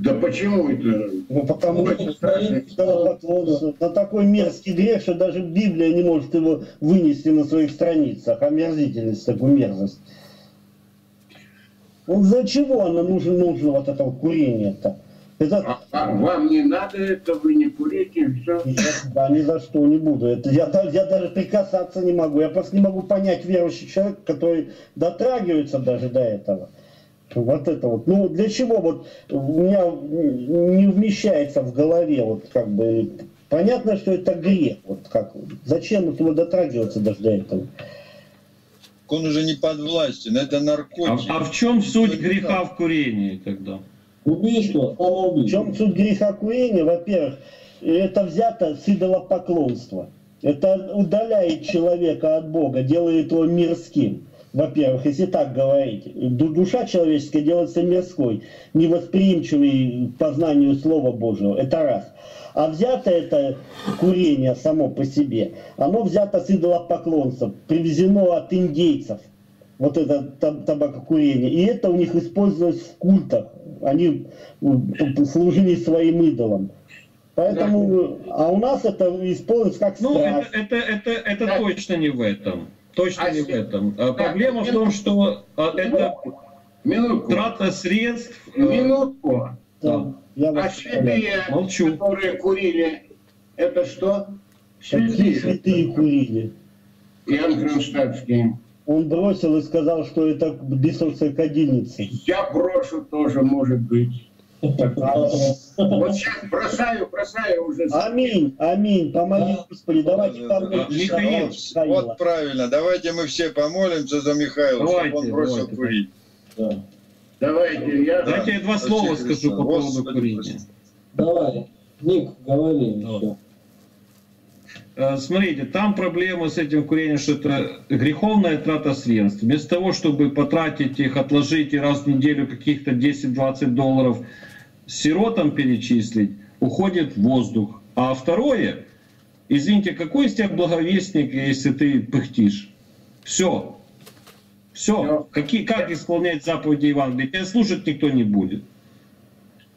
Да почему это? Ну, потому что страшно. идолопоклонство. Это такой мерзкий грех, что даже Библия не может его вынести на своих страницах. Омерзительность, такую мерзость. Ну, для чего оно нужно, нужно вот это вот курение-то? Это А, а вам не надо это, вы не курите, все. я, да, ни за что не буду. Это я, да- я даже прикасаться не могу. Я просто не могу понять верующий человек, который дотрагивается даже до этого. Вот это вот. Ну, для чего вот у меня не вмещается в голове вот как бы понятно, что это грех. Вот как зачем вот его дотрагиваться даже до этого? Он уже не под властью, это А, наркотик. а в чем суть греха в курении тогда? Убийство, В самоубийство. чем суть греха курения? Во-первых, это взято с идолопоклонства. Это удаляет человека от Бога, делает его мирским. Во-первых, если так говорить, Ду- душа человеческая делается мирской, невосприимчивой к познанию Слова Божьего. Это раз. А взято это курение само по себе, оно взято с идолопоклонства, привезено от индейцев. Вот это таб- табакокурение. И это у них использовалось в культах. Они служили своим идолам. Поэтому, а у нас это используется как Ну, это, страсть. это, это, это Да. точно не в этом. Точно А не в этом. А Да, Проблема в том, что а, это Минутку. трата средств. а, Минутку. Да, я А святые, Молчу. которые курили, это что? Какие Святые. святые курили? Иоанн Кронштадтский. Он бросил и сказал, что это бесовская кадильница. Я брошу тоже, может быть. Вот сейчас бросаю, бросаю уже. Аминь, аминь, помоги, Да. Господи, давайте Да, да, помолимся да. Михаил, Вот правильно. Давайте мы все помолимся за Михаила, Давайте, чтобы он бросил давайте. курить. Да. Давайте, я... Давайте я два слова скажу по Господи, поводу курения. Давай, Ник, говори. Да. Э, Смотрите, там проблема с этим курением, что это греховная трата средств. Вместо того, чтобы потратить их, отложить и раз в неделю каких-то 10-20 долларов сиротам перечислить, уходит воздух. А второе, извините, какой из тебя благовестник, если ты пыхтишь? Все. Все. Какие, как исполнять заповеди Евангелия? Тебя слушать никто не будет.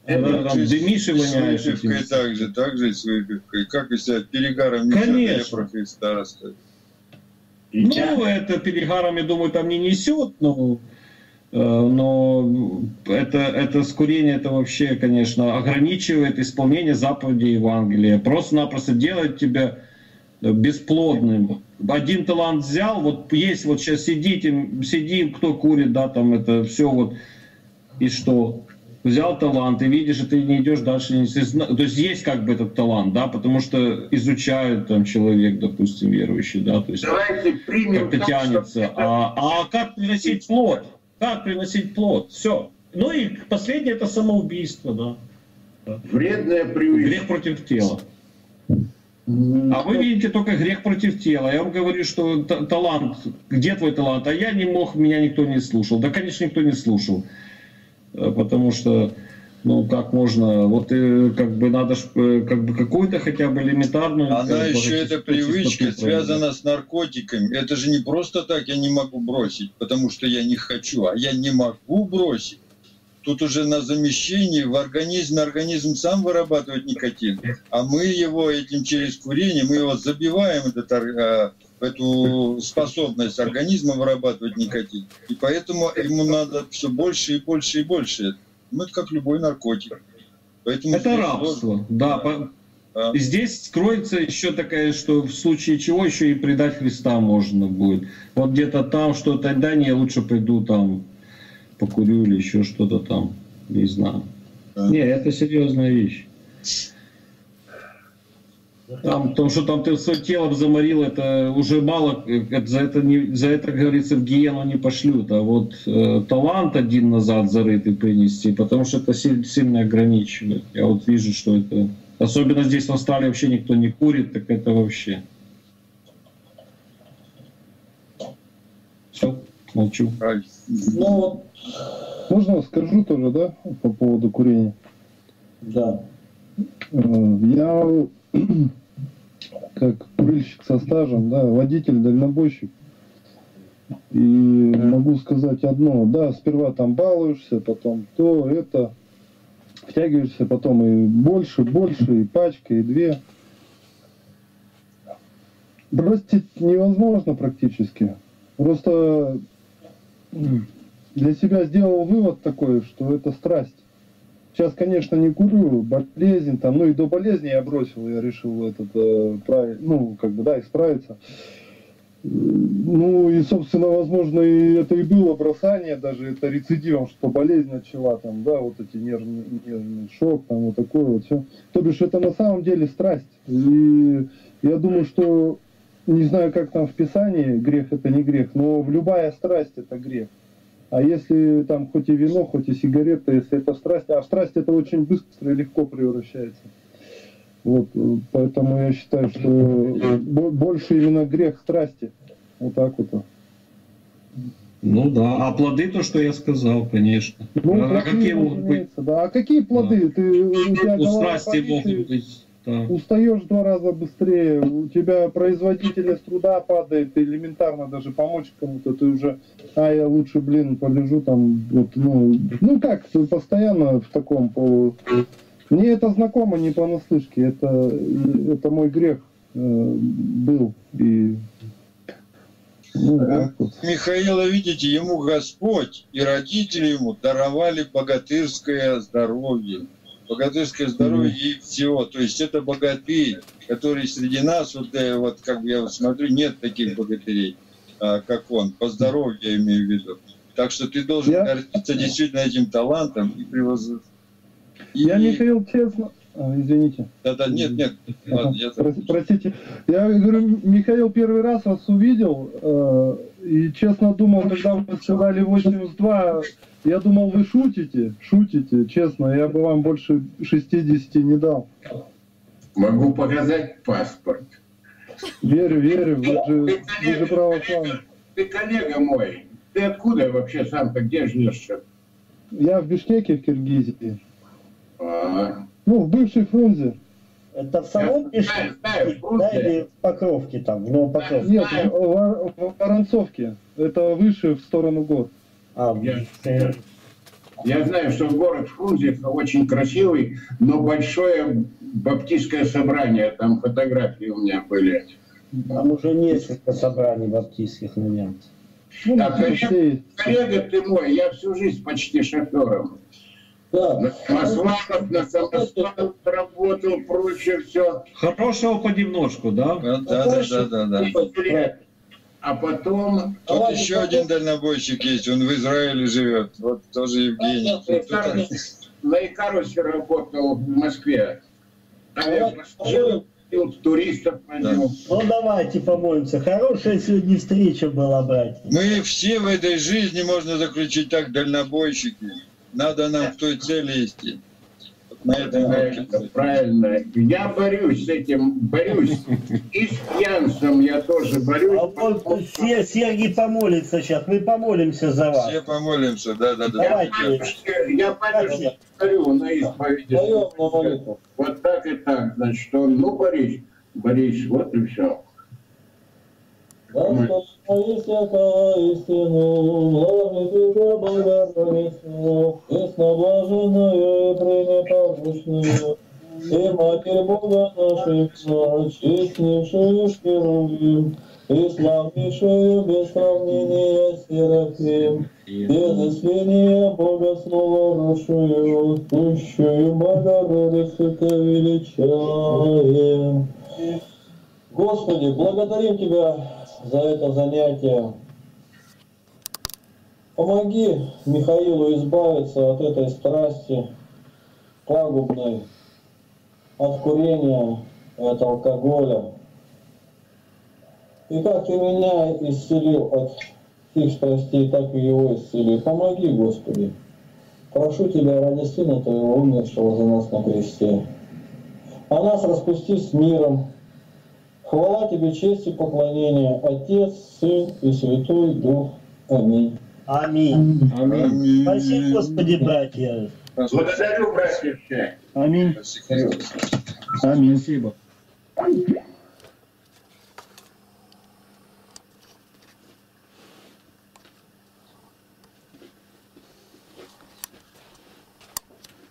Это Там дымишь и С воняешь этим. так же, так же и с выпивкой. Как если от перегаром нельзя, Конечно. про Христа рассказать. Ну, это перегаром, я думаю, там не несет, но, но это, это с курения это вообще, конечно, ограничивает исполнение заповедей Евангелия. Просто-напросто делает тебя бесплодным. Один талант взял, вот есть, вот сейчас сидите, сидим, кто курит, да, там это все вот, и что? Взял талант, и видишь, и ты не идешь дальше. не- То есть есть как бы этот талант, да, потому что изучает там человек, допустим, верующий, да, то есть Давайте примем... как-то тянется. что А, а как приносить плод? Как приносить плод? Все. Ну и последнее это самоубийство, да. Вредная привычка. Грех против тела. А вы видите только грех против тела. Я вам говорю, что та- талант, где твой талант? А я не мог, меня никто не слушал. Да, конечно, никто не слушал. Э, Потому что, ну, как можно, вот э, как бы надо э, как бы какую-то хотя бы элементарную... Она бы, еще, эта привычка связана с наркотиками. Это же не просто так я не могу бросить, потому что я не хочу, а я не могу бросить. Тут уже на замещении в организме организм сам вырабатывает никотин, а мы его этим через курение, мы его забиваем, этот, э, эту способность организма вырабатывать никотин. И поэтому ему надо все больше и больше и больше. Ну, это как любой наркотик. Поэтому Это рабство, сложно. да. по-. И здесь скроется еще такая, что в случае чего еще и предать Христа можно будет. Вот где-то там что-то, да не, я лучше пойду там покурю или еще что-то там, не знаю. Да. Не, это серьезная вещь. Там, то, что там ты свое тело заморил, это уже мало, это за это, не, за это, как говорится, в гиену не пошлют. А вот э, талант один назад зарытый принести, потому что это си- сильно ограничивает. Я вот вижу, что это... Особенно здесь в Австралии вообще никто не курит, так это вообще... Все, молчу. Ну Можно скажу тоже, да, по поводу курения? да. Э, Я как курильщик со стажем, да, водитель, дальнобойщик. И могу сказать одно, да, сперва там балуешься, потом то, это, втягиваешься потом и больше, больше, и пачка, и две. Бросить невозможно практически. Просто для себя сделал вывод такой, что это страсть. Сейчас, конечно, не курю, болезнь там, ну и до болезни я бросил, я решил этот, э, правиль- ну, как бы, да, исправиться. Ну и, собственно, возможно, и это и было бросание, даже это рецидивом, что болезнь начала, там, да, вот эти нервный, нервный шок, там, вот такое вот все. То бишь, это на самом деле страсть. И я думаю, что, не знаю, как там в Писании, грех это не грех, но любая страсть это грех. А если там хоть и вино, хоть и сигареты, если это страсть, а страсть это очень быстро и легко превращается. Вот, э, поэтому я считаю, что бо- больше именно грех страсти. Вот так вот. Ну да, а плоды то, что я сказал, конечно. Ну, а какие могут быть? Да. А какие плоды? Ты, у тебя У страсти ты могут быть. Да. устаешь в два раза быстрее, у тебя производительность труда падает, элементарно даже помочь кому-то, ты уже, а я лучше, блин, полежу там, вот, ну, ну как, ты постоянно в таком полу... Мне это знакомо не понаслышке, это, это мой грех э, был, и... Ну, вот. Михаила, видите, ему Господь и родители ему даровали богатырское здоровье. Богатырское здоровье и всего. То есть это богатырь, который среди нас, вот, э, вот как я вот смотрю, нет таких богатырей, а, как он. По здоровью я имею в виду. Так что ты должен Я- гордиться действительно этим талантом и превоз... и- Я, Михаил, честно... а, извините. Да-да, нет, нет. Ладно, я Прос- Простите. Я говорю, Михаил первый раз вас увидел, э, и честно думал, когда вы сказали 82, я думал, вы шутите, шутите, честно, я бы вам больше 60 не дал. Могу показать паспорт. Верю, верю, вы же, вы же православный. Ты коллега мой. Ты откуда вообще сам-то? Где живешь? Я в Бишкеке, в Киргизии. А, Ну, в бывшей Фрунзе. Это в самом знаю, да, или в Покровке там, в Новопокровке? Нет, в, в- Воронцовке. Это выше в сторону гор. А, Я- э, Я знаю, что город Фрунзе очень красивый, но большое баптистское собрание. Там фотографии у меня были. там уже несколько собраний баптистских. Ну, Так, на а всей- Коллега ты мой, я всю жизнь почти шофером. Да. На самосвалах работал, прочее все. Хорошего понемножку, да? Да, да, да, да, да. А потом Тут еще один дальнобойщик есть, он в Израиле живет. Вот тоже Евгений. на Икарусе, на Икарусе работал в Москве. Там я пошел, туристов возил. Ну давайте помолимся. Хорошая сегодня встреча была, братья. Мы все в этой жизни, можно заключить так, дальнобойщики. Надо нам к той цели идти. На Правильно, ноте. правильно. Я борюсь с этим, борюсь. И с пьянством я тоже борюсь. А вот Се- Сергий помолится сейчас. Мы помолимся за вас. Все помолимся, да, да, да. Давайте. Я батюшке говорю на исповеди. Даем. Вот так и так. Значит, он, ну, Борис, Борис, вот и все. Господи, всякого истину, блажи Тебя, Богородицу, ясноблаженную и пренепорочную, и Матерь Бога нашего, честнейшую Херувим, и славнейшую без сравнения Серафим, без искрения Бога словорушую, сущую Богородицу Ты величаем. Господи, благодарим Тебя за это занятие. Помоги Михаилу избавиться от этой страсти пагубной, от курения и от алкоголя. И как Ты меня исцелил от их страстей, так и его исцели. Помоги, Господи. Прошу Тебя ради Сына Твоего, умершего за нас на кресте. А нас распусти с миром, Хвала Тебе, честь и поклонение, Отец, Сын и Святой Дух. Аминь. Аминь. Аминь. Спасибо, Господи, братья. Благодарю, братья. Аминь. Спасибо. Аминь. Спасибо.